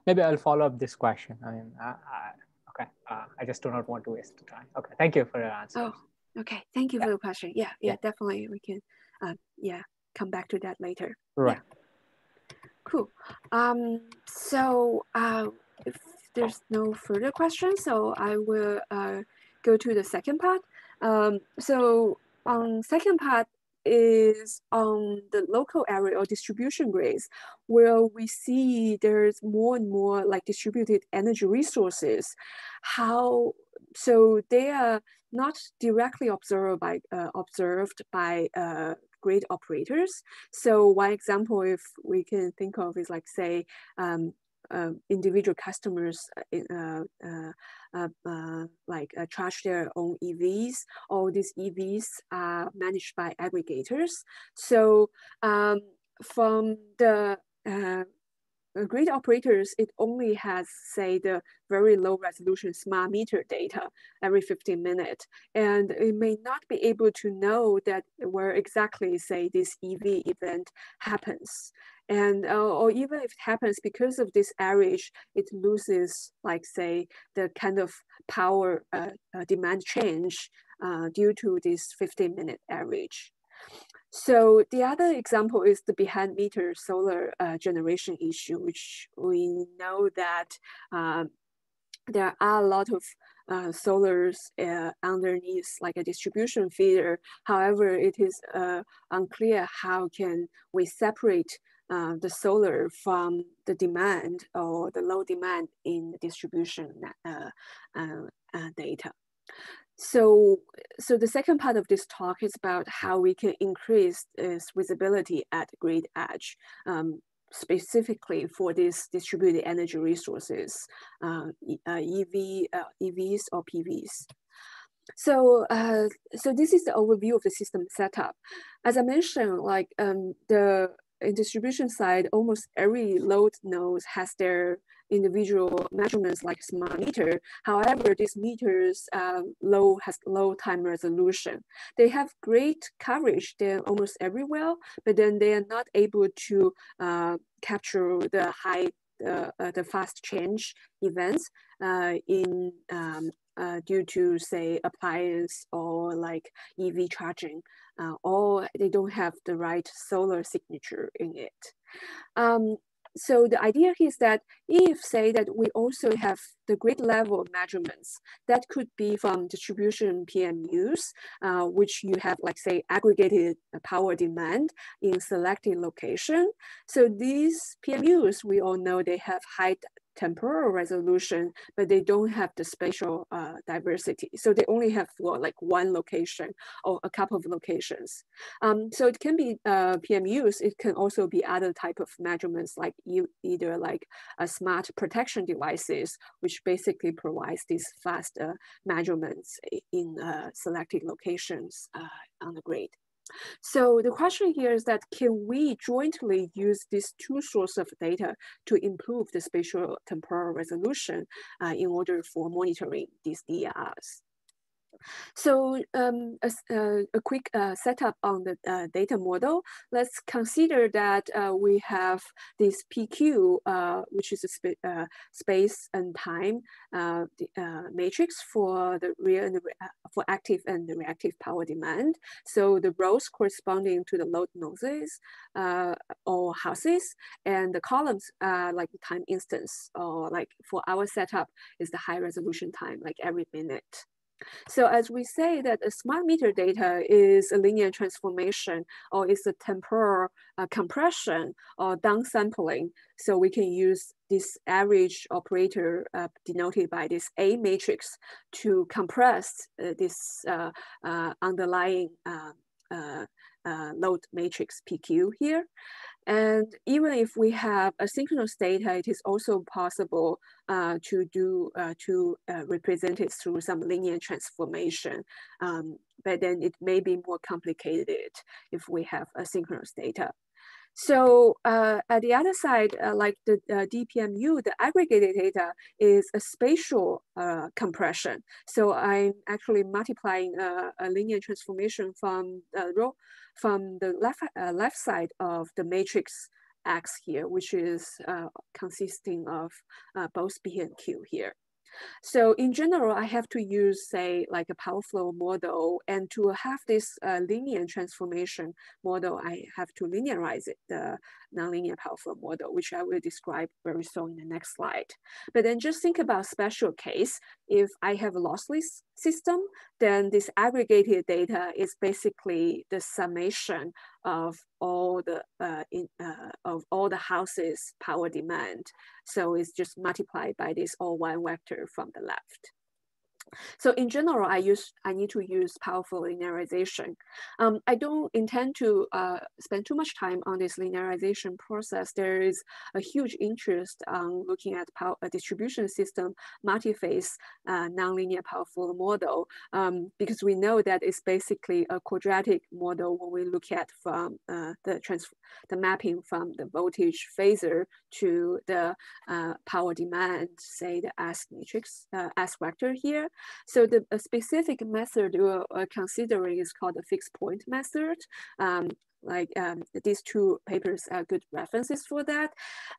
Speaker 3: Maybe I'll follow up this question. I mean, I, I okay. Uh, I just do not want to waste time. Okay, thank you for your answer.
Speaker 2: Oh, okay. Thank you yeah. for the question. Yeah, yeah, yeah, definitely. We can, uh, yeah, come back to that later.
Speaker 3: Right.
Speaker 2: Yeah. Cool. Um, so uh, if there's no further questions, so I will uh, go to the second part. Um, so on second part, is on the local area or distribution grids, where we see there's more and more like distributed energy resources. How so they are not directly observed by uh, observed by uh, grid operators. So one example, if we can think of is like say um, uh, individual customers uh, like charge their own EVs. All these EVs are managed by aggregators. So um, from the grid operators, it only has, say, the very low resolution smart meter data every 15 minutes. And it may not be able to know that where exactly, say, this EV event happens. And, uh, or even if it happens because of this average, it loses, like, say, the kind of power uh, uh, demand change uh, due to this 15 minute average. So the other example is the behind meter solar uh, generation issue, which we know that there are a lot of uh, solars uh, underneath like a distribution feeder. However, it is uh, unclear how can we separate uh, the solar from the demand or the low demand in the distribution uh, uh, data. So, so the second part of this talk is about how we can increase its visibility at grid edge, um, specifically for these distributed energy resources, uh, EV, uh, EVs or PVs. So, uh, so this is the overview of the system setup. As I mentioned, like um, the in distribution side, almost every load node has their individual measurements like smart meter. However, these meters um, low has low time resolution. They have great coverage. They're almost everywhere, but then they are not able to uh, capture the high uh, uh, the fast change events uh, in um, uh, due to say appliance or like EV charging, uh, or they don't have the right solar signature in it. Um, so the idea is that if say that we also have the grid level measurements that could be from distribution PMUs, uh, which you have like say aggregated power demand in selected location. So these PMUs, we all know they have high temporal resolution, but they don't have the spatial uh, diversity. So they only have for like one location or a couple of locations. Um, so it can be uh, PMUs. It can also be other type of measurements like you, either like smart protection devices, which basically provides these fast uh, measurements in uh, selected locations uh, on the grid. So the question here is that can we jointly use these two sources of data to improve the spatial temporal resolution uh, in order for monitoring these DRs? So um, a, uh, a, quick uh, setup on the uh, data model. Let's consider that uh, we have this PQ, uh, which is a sp uh, space and time the, matrix for the real and the for active and the reactive power demand. So the rows corresponding to the load nodes or houses, and the columns are like the time instance, or like for our setup is the high resolution time, like every minute. So as we say that a smart meter data is a linear transformation or is a temporal uh, compression or downsampling. So we can use this average operator uh, denoted by this A matrix to compress uh, this uh, uh, underlying uh, load matrix PQ here. And even if we have asynchronous data, it is also possible uh, to do uh, to uh, represent it through some linear transformation. Um, but then it may be more complicated if we have asynchronous data. So uh, at the other side, uh, like the uh, DPMU, the aggregated data is a spatial uh, compression. So I'm actually multiplying a, a linear transformation from row, from the left uh, left side of the matrix X here, which is uh, consisting of both P and Q here. So in general, I have to use say like a power flow model and to have this uh, linear transformation model, I have to linearize it, the nonlinear power flow model, which I will describe very soon in the next slide. But then just think about special case. If I have a lossless system, then this aggregated data is basically the summation of all the uh, in, uh, of all the houses power demand. So it's just multiplied by this all one vector from the left. So in general, I use I need to use power flow linearization. Um, I don't intend to uh, spend too much time on this linearization process. There is a huge interest on looking at power, a distribution system multi-phase uh, nonlinear power flow model um, because we know that it's basically a quadratic model when we look at from uh, the trans the mapping from the voltage phasor to the uh, power demand, say the S matrix uh, S vector here. So the specific method we're considering is called the fixed point method. Um, like um, these two papers are good references for that.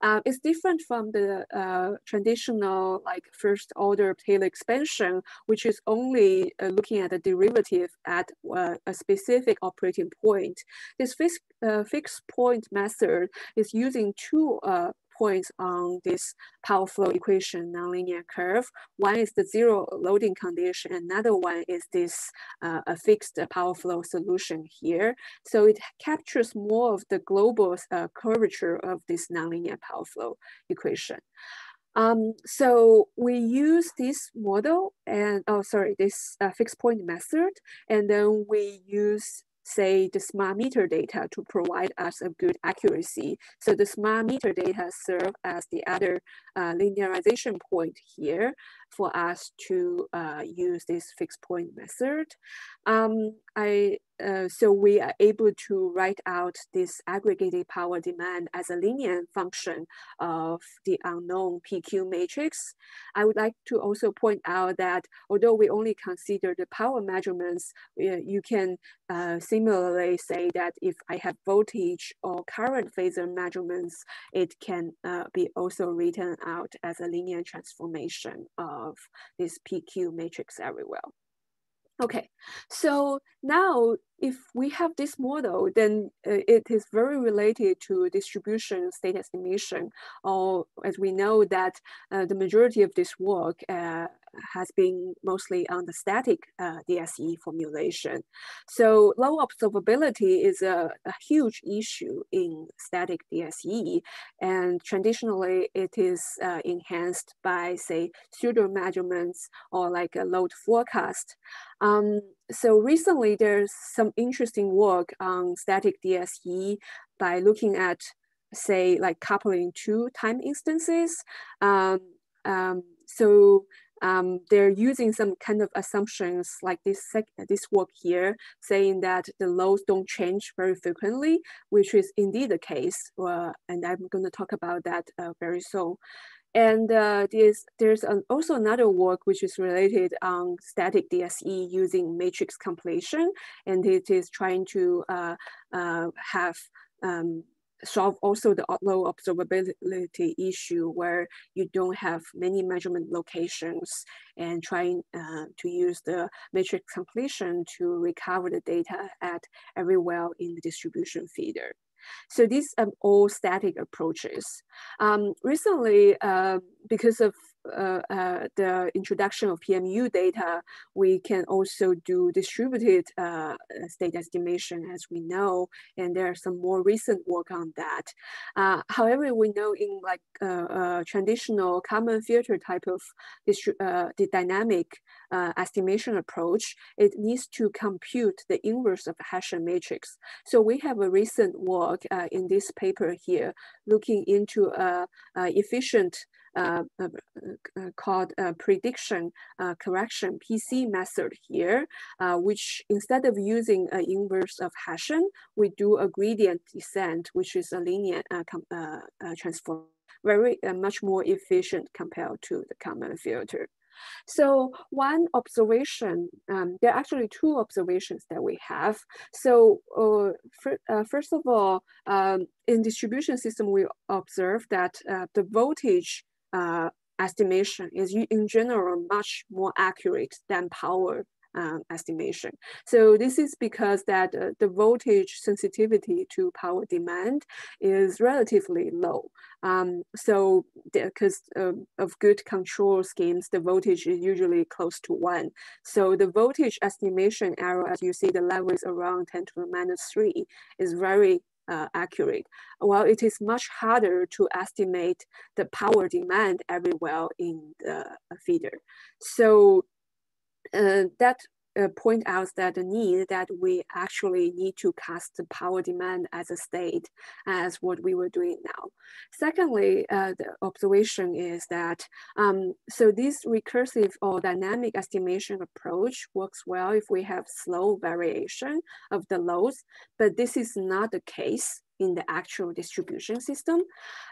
Speaker 2: Uh, it's different from the uh, traditional like first order Taylor expansion, which is only uh, looking at the derivative at uh, a specific operating point. This fixed, uh, fixed point method is using two uh, points on this power flow equation nonlinear curve. One is the zero loading condition, another one is this uh, a fixed power flow solution here. So it captures more of the global uh, curvature of this nonlinear power flow equation. Um, so we use this model and, oh, sorry, this uh, fixed point method, and then we use say the smart meter data to provide us a good accuracy. So the smart meter data serve as the other uh, linearization point here for us to uh, use this fixed point method. Um, I uh, so we are able to write out this aggregated power demand as a linear function of the unknown PQ matrix. I would like to also point out that although we only consider the power measurements, you can uh, similarly say that if I have voltage or current phasor measurements, it can uh, be also written out as a linear transformation of this PQ matrix everywhere. Okay, so now if we have this model, then uh, it is very related to distribution state estimation, or as we know that uh, the majority of this work uh, has been mostly on the static uh, DSE formulation. So low observability is a, a, huge issue in static DSE, and traditionally it is uh, enhanced by say pseudo measurements or like a load forecast. Um, so recently there's some interesting work on static DSE by looking at say like coupling two time instances. Um, um, so um, they're using some kind of assumptions like this, this work here, saying that the loads don't change very frequently, which is indeed the case. Uh, and I'm going to talk about that uh, very soon. And uh, there's, there's an, also another work which is related on static DSE using matrix completion. And it is trying to uh, uh, have um, solve also the low observability issue where you don't have many measurement locations and trying uh, to use the matrix completion to recover the data at every well in the distribution feeder. So these are all static approaches. Um, recently, uh, because of uh, uh, the introduction of PMU data, we can also do distributed uh, state estimation as we know, and there are some more recent work on that. Uh, however, we know in like uh, traditional Kalman filter type of the dynamic estimation approach, it needs to compute the inverse of Hessian matrix. So we have a recent work in this paper here looking into efficient called prediction correction PC method here, which instead of using an inverse of Hessian, we do a gradient descent, which is a linear transform, very much more efficient compared to the Kalman filter. So one observation, um, there are actually two observations that we have. So uh, for, uh, first of all, um, in distribution system, we observe that uh, the voltage uh, estimation is in general much more accurate than power um, estimation. So this is because that uh, the voltage sensitivity to power demand is relatively low. Um, so because um, of good control schemes, the voltage is usually close to one. So the voltage estimation error, as you see, the level is around 10 to the minus three, is very uh, accurate. While it is much harder to estimate the power demand every well in the feeder. So uh, that uh, point out that the need that we actually need to cast the power demand as a state as what we were doing now. Secondly, uh, the observation is that, um, so this recursive or dynamic estimation approach works well if we have slow variation of the loads, but this is not the case in the actual distribution system.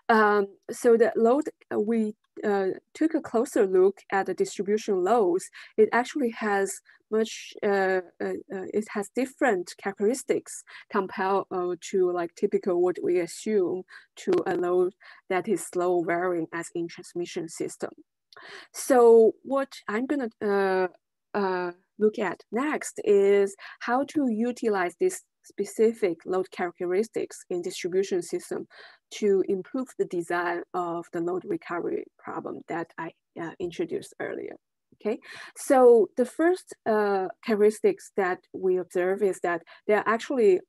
Speaker 2: Um, so the load, uh, we uh, took a closer look at the distribution loads. It actually has much, uh, uh, uh it has different characteristics compared uh, to like typical what we assume to a load that is slow varying as in transmission system. So what I'm gonna look at next is how to utilize this specific load characteristics in distribution system to improve the design of the load recovery problem that I uh, introduced earlier. Okay, so the first uh, characteristics that we observe is that there are actually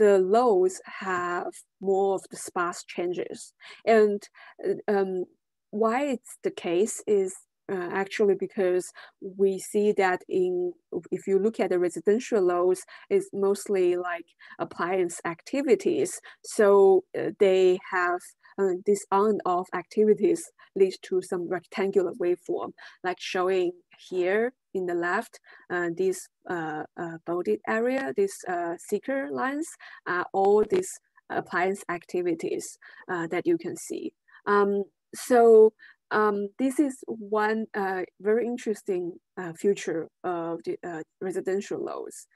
Speaker 2: the loads have more of the sparse changes. And uh, um, why it's the case is uh, actually because we see that in if you look at the residential loads it's mostly like appliance activities. So uh, they have uh, this on and off activities leads to some rectangular waveform like showing here in the left uh, this uh, uh, bolded area these seeker lines are all these appliance activities that you can see. Um, so um, this is one uh, very interesting uh, future of the uh, residential loads.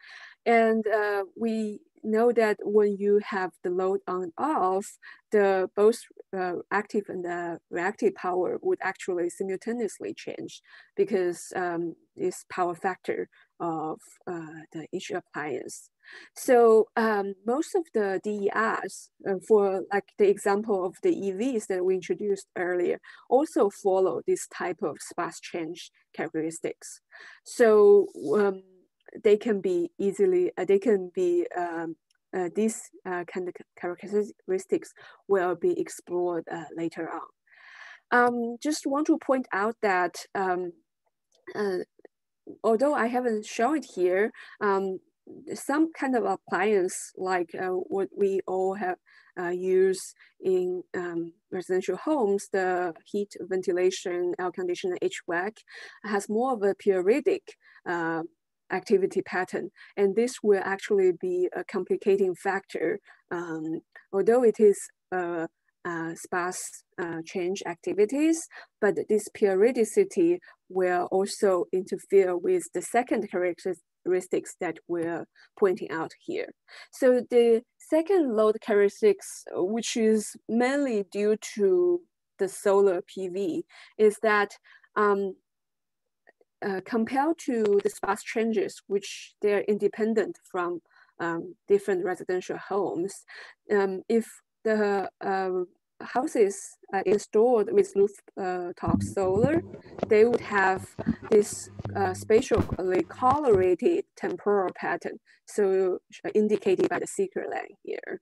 Speaker 2: And uh, we know that when you have the load on off, the both uh, active and the reactive power would actually simultaneously change because um, this power factor of uh, the each appliance. So um, most of the DERs uh, for like the example of the EVs that we introduced earlier also follow this type of sparse change characteristics. So um, they can be easily, uh, they can be, um, uh, these uh, kind of characteristics will be explored uh, later on. Um, just want to point out that um, although I haven't shown it here, um, some kind of appliance like uh, what we all have uh, used in um, residential homes, the heat, ventilation, air conditioner, HVAC has more of a periodic uh, activity pattern. And this will actually be a complicating factor. Um, although it is uh, uh, sparse uh, change activities, but this periodicity will also interfere with the second characteristics that we're pointing out here. So the second load characteristics, which is mainly due to the solar PV, is that um, uh, compared to the sparse changes, which they're independent from um, different residential homes, um, if the uh, houses uh, installed with rooftop solar, they would have this uh, spatially correlated temporal pattern, so indicated by the seeker line here.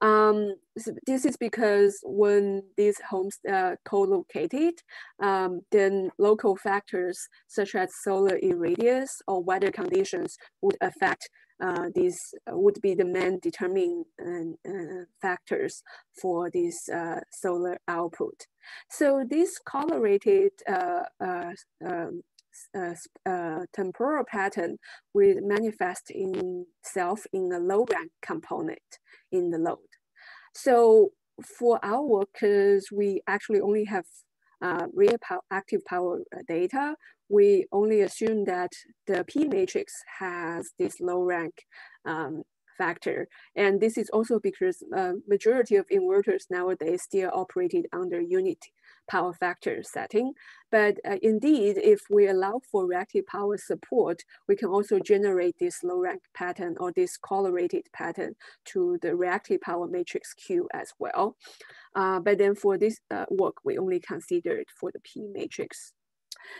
Speaker 2: Um, so this is because when these homes are co-located, um, then local factors such as solar irradiance or weather conditions would affect uh, these would be the main determining uh, factors for this uh, solar output. So this correlated uh, uh, um, uh, temporal pattern will manifest in itself in a low rank component in the load. So for our workers, we actually only have uh, real active power data, we only assume that the P matrix has this low rank um, factor. And this is also because uh, majority of inverters nowadays still operated under unit power factor setting. But uh, indeed, if we allow for reactive power support, we can also generate this low rank pattern or this correlated pattern to the reactive power matrix Q as well. Uh, but then for this uh, work, we only considered for the P matrix.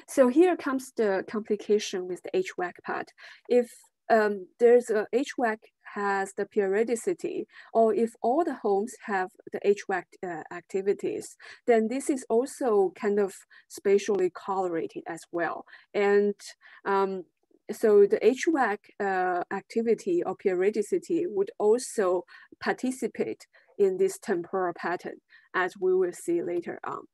Speaker 2: So here comes the complication with the HVAC part. If um, there's a HVAC has the periodicity, or if all the homes have the HVAC uh, activities, then this is also kind of spatially correlated as well. And um, so the HVAC uh, activity or periodicity would also participate in this temporal pattern as we will see later on.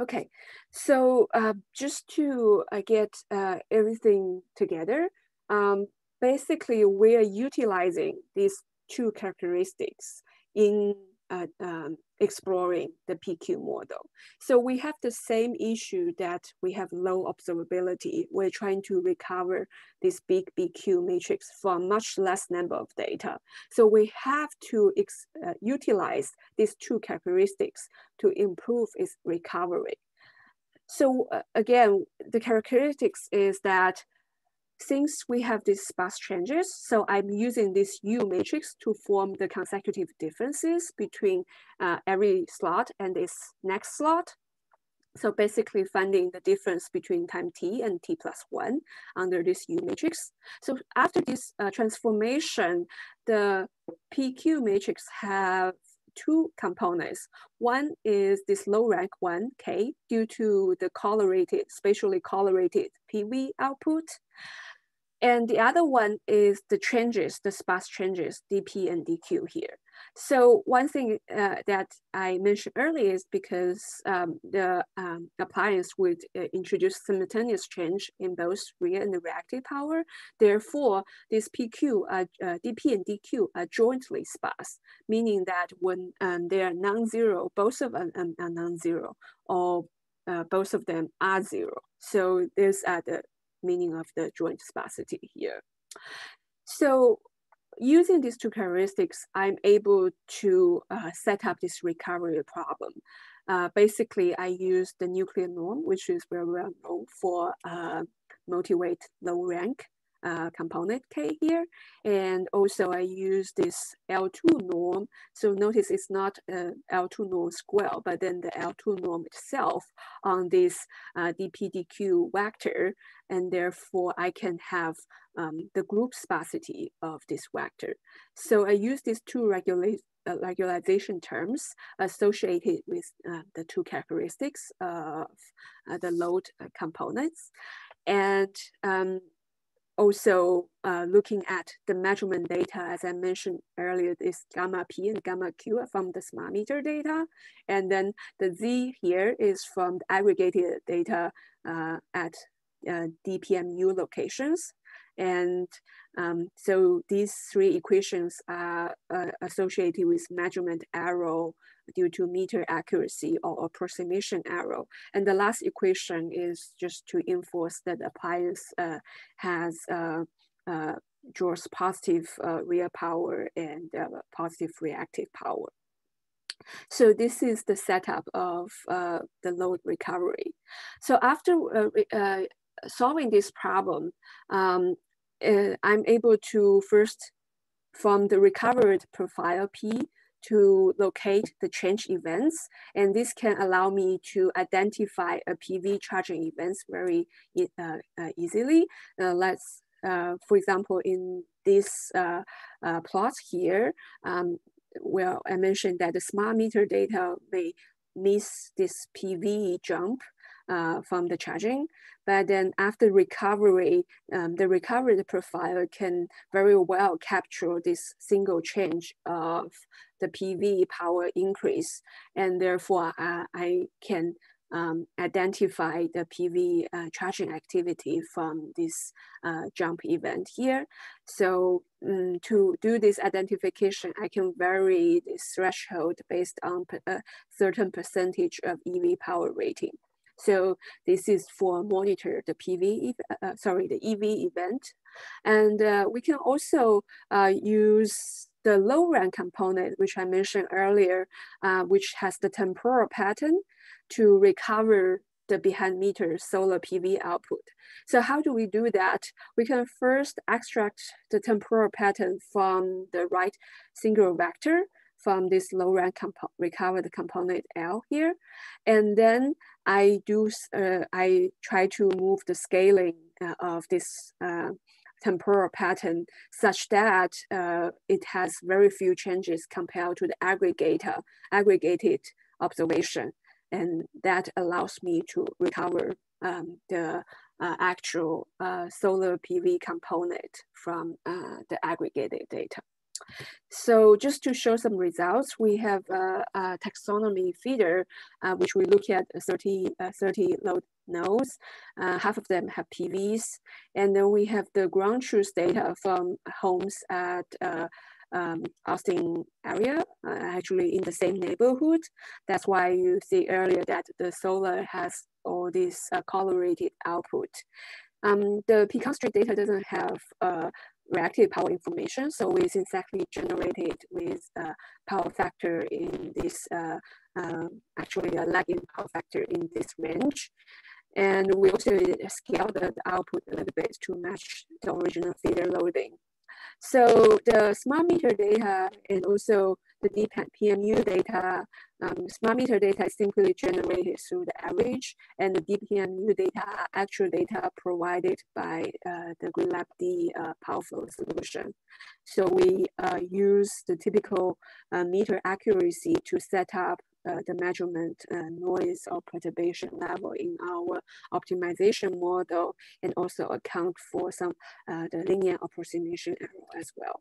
Speaker 2: Okay, so uh, just to uh, get uh, everything together, um, basically we are utilizing these two characteristics in uh, um, exploring the PQ model. So we have the same issue that we have low observability. We're trying to recover this big PQ matrix from much less number of data. So we have to uh, utilize these two characteristics to improve its recovery. So uh, again, the characteristics is that since we have these sparse changes, so I'm using this U matrix to form the consecutive differences between uh, every slot and this next slot. So basically finding the difference between time t and t plus one under this U matrix. So after this uh, transformation, the PQ matrix have two components. One is this low rank one, K, due to the correlated, spatially correlated PV output. And the other one is the changes, the sparse changes, dp and dq here. So one thing uh, that I mentioned earlier is because um, the um, appliance would uh, introduce simultaneous change in both real and reactive power. Therefore, this PQ, uh, uh dp and dq are jointly sparse, meaning that when um, they are non-zero, both of them are non-zero, or uh, both of them are zero. So these are the meaning of the joint sparsity here. So using these two characteristics, I'm able to uh, set up this recovery problem. Uh, basically, I use the nuclear norm, which is very well known for uh, multi-weight low rank uh, component K here. And also I use this L2 norm. So notice it's not a L2 norm square, but then the L2 norm itself on this uh, DPDQ vector. And therefore I can have um, the group sparsity of this vector. So I use these two uh, regularization terms associated with uh, the two characteristics of uh, the load uh, components. And um, also uh, looking at the measurement data, as I mentioned earlier, is gamma P and gamma Q from the smart meter data. And then the Z here is from the aggregated data uh, at uh, DPMU locations. And um, so these three equations are uh, associated with measurement error due to meter accuracy or approximation error. And the last equation is just to enforce that the appliance uh, has uh, uh, draws positive uh, real power and uh, positive reactive power. So this is the setup of uh, the load recovery. So after solving this problem, um, I'm able to first from the recovered profile P to locate the change events. And this can allow me to identify a PV charging events very uh, uh, easily. Uh, let's, uh, for example, in this uh, uh, plot here, um, well, I mentioned that the smart meter data may miss this PV jump uh, from the charging. But then after recovery, um, the recovery profile can very well capture this single change of the PV power increase. And therefore uh, I can um, identify the PV uh, charging activity from this uh, jump event here. So um, to do this identification, I can vary this threshold based on a certain percentage of EV power rating. So this is for monitor the PV, uh, sorry, the EV event. And uh, we can also uh, use the low rank component, which I mentioned earlier, uh, which has the temporal pattern to recover the behind meter solar PV output. So how do we do that? We can first extract the temporal pattern from the right singular vector from this low rank compo recovered component L here. And then I do, uh, I try to move the scaling uh, of this uh, temporal pattern such that uh, it has very few changes compared to the aggregator, aggregated observation. And that allows me to recover um, the uh, actual uh, solar PV component from uh, the aggregated data. So just to show some results, we have a, a taxonomy feeder, uh, which we look at 30, uh, 30 load nodes. Uh, half of them have PVs. And then we have the ground truth data from homes at uh, um, Austin area, uh, actually in the same neighborhood. That's why you see earlier that the solar has all this uh, correlated output. Um, the Pecan Street data doesn't have uh, reactive power information. So it's exactly generated with uh, power factor in this, uh, uh, actually a lagging power factor in this range. And we also scale the output a little bit to match the original feeder loading. So the smart meter data and also the DPMU data, um, smart meter data is simply generated through the average and the DPMU data actual data provided by uh, the GreenLab D uh, power solution. So we uh, use the typical uh, meter accuracy to set up uh, the measurement uh, noise or perturbation level in our optimization model and also account for some uh, the linear approximation error as well.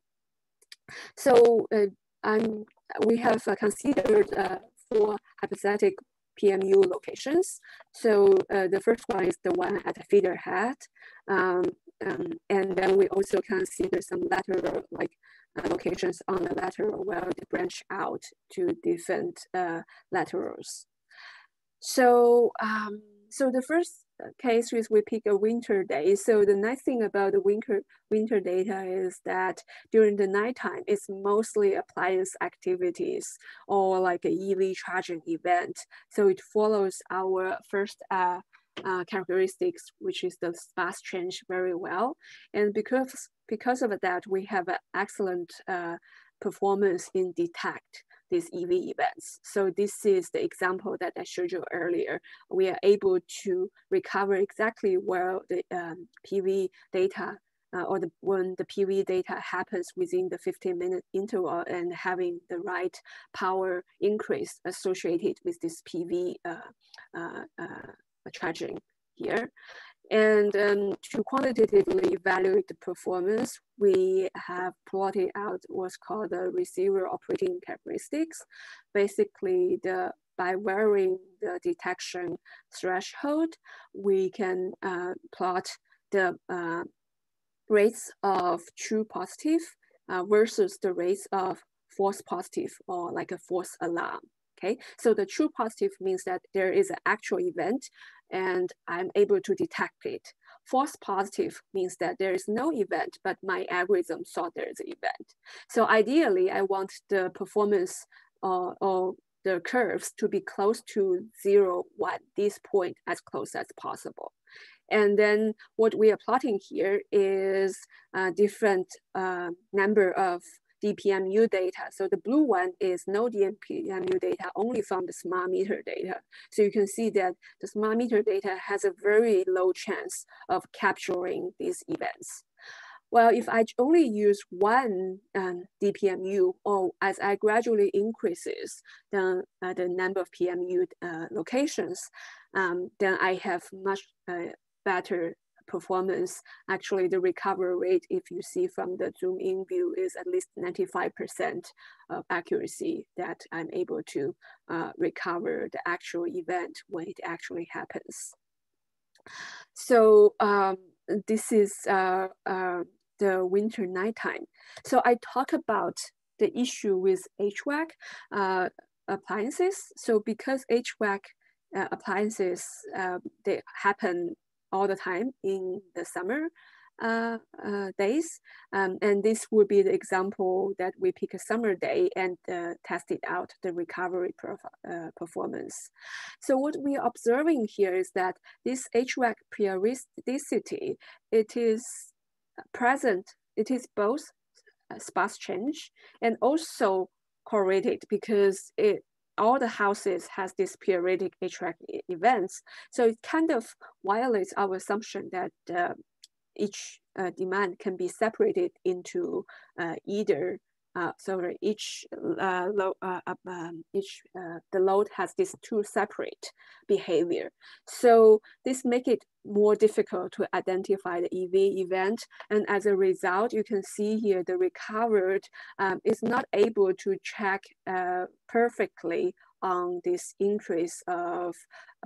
Speaker 2: So um, we have considered four hypothetic PMU locations. So uh, the first one is the one at the feeder head. Um, um, and then we also consider some lateral like uh, locations on the lateral where they branch out to different uh, laterals. So, um, so the first case is we pick a winter day. So the nice thing about the winter winter data is that during the nighttime, it's mostly appliance activities or like a EV charging event. So it follows our first uh, uh, characteristics, which is the fast change very well. And because, because of that, we have an excellent uh, performance in detect these EV events. So this is the example that I showed you earlier. We are able to recover exactly where the um, PV data uh, or the, when the PV data happens within the 15 minute interval and having the right power increase associated with this PV uh, uh, uh charging here. And um, to quantitatively evaluate the performance, we have plotted out what's called the receiver operating characteristics. Basically, the by varying the detection threshold, we can uh, plot the uh, rates of true positive uh, versus the rates of false positive or like a false alarm. Okay, so the true positive means that there is an actual event and I'm able to detect it. False positive means that there is no event, but my algorithm thought there's an event. So ideally, I want the performance uh, or the curves to be close to zero, one, this point as close as possible. And then what we are plotting here is a different uh, number of DPMU data. So the blue one is no DPMU data, only from the smart meter data. So you can see that the smart meter data has a very low chance of capturing these events. Well, if I only use one um, DPMU, or as I gradually increases the, uh, the number of PMU uh, locations, um, then I have much uh, better performance, actually the recovery rate, if you see from the zoom in view is at least 95% of accuracy that I'm able to uh, recover the actual event when it actually happens. So um, this is uh, uh, the winter nighttime. So I talk about the issue with HVAC uh, appliances. So because HVAC uh, appliances, uh, they happen all the time in the summer uh, uh, days. Um, and this would be the example that we pick a summer day and uh, tested out the recovery uh, performance. So what we are observing here is that this HVAC periodicity, it is present, it is both sparse change and also correlated because it all the houses has this periodic HVAC events. So it kind of violates our assumption that uh, each uh, demand can be separated into uh, either uh, so each uh, load, uh, um, each uh, the load has these two separate behavior. So this make it more difficult to identify the EV event. And as a result, you can see here the recovered um, is not able to check uh, perfectly on this increase of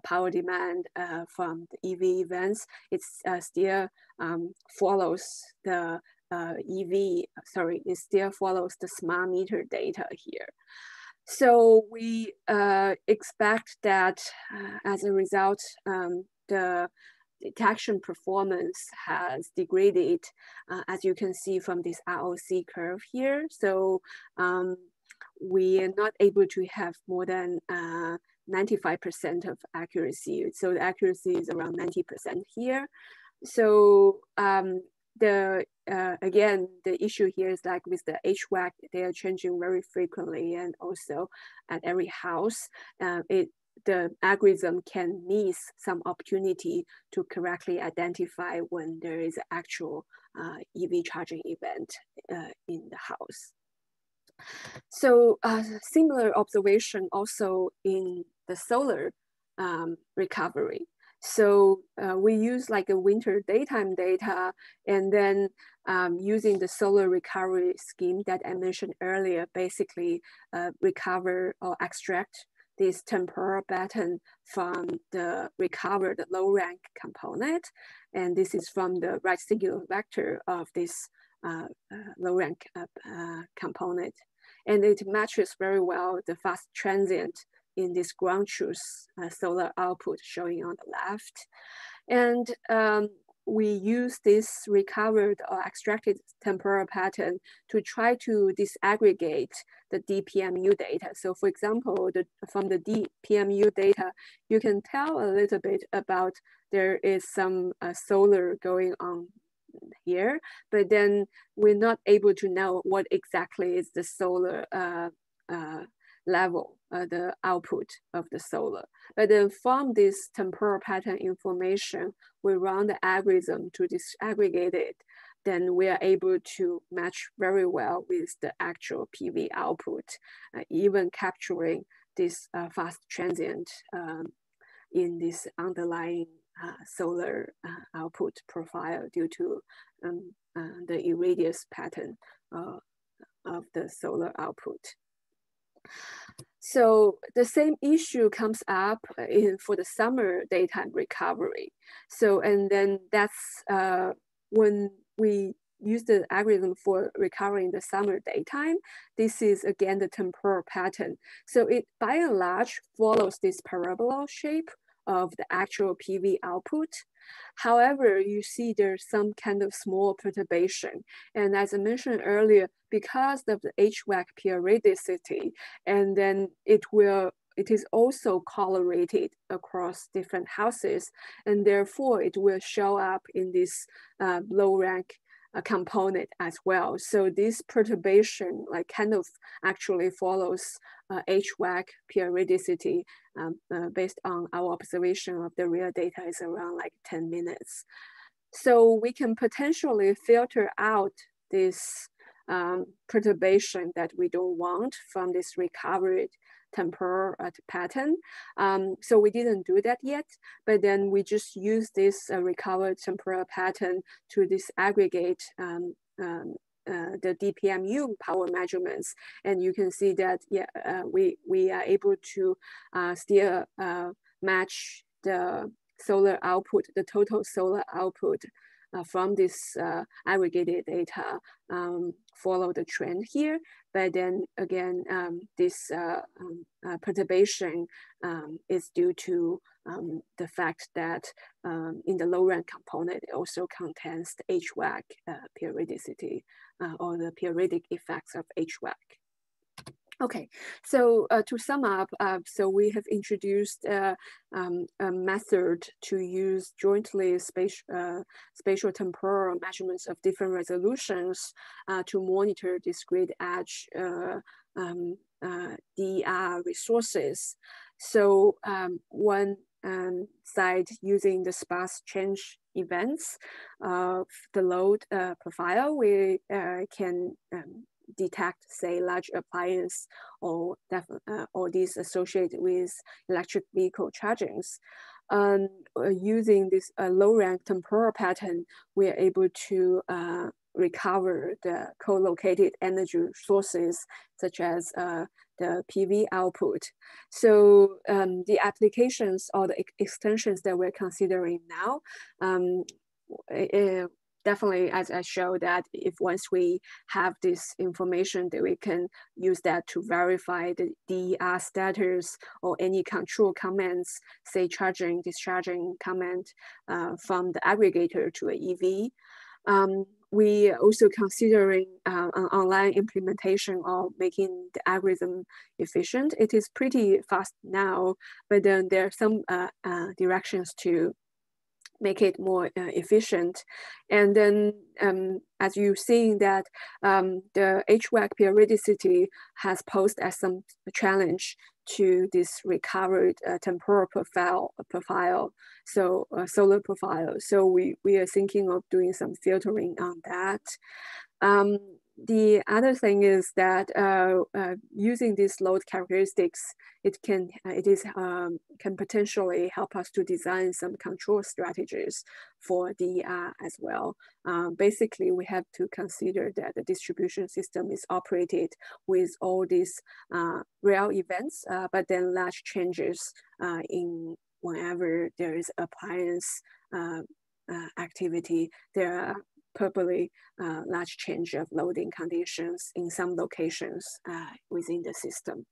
Speaker 2: power demand uh, from the EV events. It uh, still um, follows the uh, EV, sorry, it still follows the smart meter data here. So we uh, expect that uh, as a result, um, the detection performance has degraded, uh, as you can see from this ROC curve here. So um, we are not able to have more than 95% uh, of accuracy. So the accuracy is around 90% here. So um, the uh, again, the issue here is like with the HVAC, they are changing very frequently and also at every house, uh, it the algorithm can miss some opportunity to correctly identify when there is actual uh, EV charging event uh, in the house. So uh, similar observation also in the solar um, recovery. So uh, we use like a winter daytime data and then um, using the solar recovery scheme that I mentioned earlier, basically uh, recover or extract this temporal pattern from the recovered low rank component. And this is from the right singular vector of this uh, uh, low rank uh, uh, component. And it matches very well the fast transient in this ground truth uh, solar output showing on the left. And um, we use this recovered or extracted temporal pattern to try to disaggregate the DPMU data. So for example, the, from the DPMU data, you can tell a little bit about there is some uh, solar going on here, but then we're not able to know what exactly is the solar uh, uh, level, uh, the output of the solar. But then from this temporal pattern information, we run the algorithm to disaggregate it. Then we are able to match very well with the actual PV output, uh, even capturing this uh, fast transient um, in this underlying uh, solar uh, output profile due to um, uh, the irradiance pattern of the solar output. So the same issue comes up in for the summer daytime recovery. So and then that's uh, when we use the algorithm for recovering the summer daytime. This is again the temporal pattern. So it by and large follows this parabola shape of the actual PV output. However, you see there's some kind of small perturbation. And as I mentioned earlier, because of the HVAC periodicity, and then it will it is also correlated across different houses, and therefore it will show up in this uh, low rank uh, component as well. So this perturbation like kind of actually follows uh, HVAC periodicity um, uh, based on our observation of the real data is around like 10 minutes. So we can potentially filter out this um, perturbation that we don't want from this recovered temporal uh, pattern. Um, so we didn't do that yet, but then we just use this uh, recovered temporal pattern to disaggregate um, um, uh, the DPMU power measurements. And you can see that yeah, uh, we, we are able to uh, still uh, match the solar output, the total solar output from this aggregated data um, follow the trend here. But then again, um, this uh, um, uh, perturbation um, is due to um, the fact that um, in the low rank component, it also contains the HVAC uh, periodicity uh, or the periodic effects of HVAC. Okay, so uh, to sum up, uh, so we have introduced uh, um, a method to use jointly spatial, uh, spatial temporal measurements of different resolutions uh, to monitor discrete edge uh, um, DER resources. So um, one um, side using the sparse change events of the load profile, we can um, detect, say, large appliance or, uh, or these associated with electric vehicle chargings. Um, uh, using this uh, low rank temporal pattern, we are able to uh, recover the co-located energy sources such as uh, the PV output. So um, the applications or the extensions that we're considering now, um, it, definitely as I show that if once we have this information that we can use that to verify the DER status or any control commands, say charging, discharging command uh, from the aggregator to a EV. Um, we also considering uh, an online implementation of making the algorithm efficient. It is pretty fast now, but then there are some uh, uh, directions to make it more uh, efficient. And then um, as you've seen that um, the HVAC periodicity has posed as some challenge to this recovered uh, temporal profile, profile, so uh, solar profile. So we, we are thinking of doing some filtering on that. Um, the other thing is that uh, uh, using these load characteristics, it can uh, it is um, can potentially help us to design some control strategies for DER as well. Um, basically, we have to consider that the distribution system is operated with all these uh, real events, uh, but then large changes uh, in whenever there is appliance activity, there are probably uh, large change of loading conditions in some locations uh, within the system.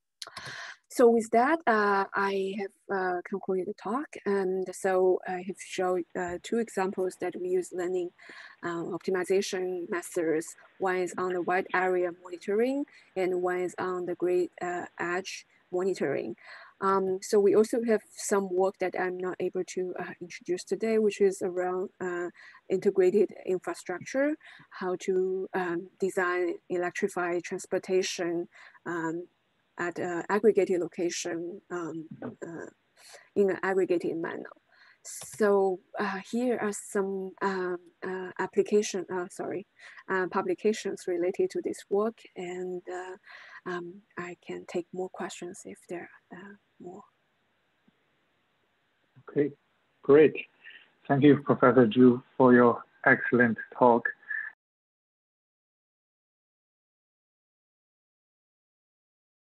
Speaker 2: So with that, uh, I have uh, concluded the talk. And so I have shown uh, two examples that we use learning uh, optimization methods. One is on the wide area monitoring and one is on the grid edge monitoring. Um, so we also have some work that I'm not able to uh, introduce today, which is around uh, integrated infrastructure, how to um, design electrified transportation um, at aggregated location um, uh, in an aggregated manner. So uh, here are some um, uh, application, sorry, publications related to this work, and um, I can take more questions if there are uh, more.
Speaker 1: Okay, great. Thank you, Professor Zhu, for your excellent talk.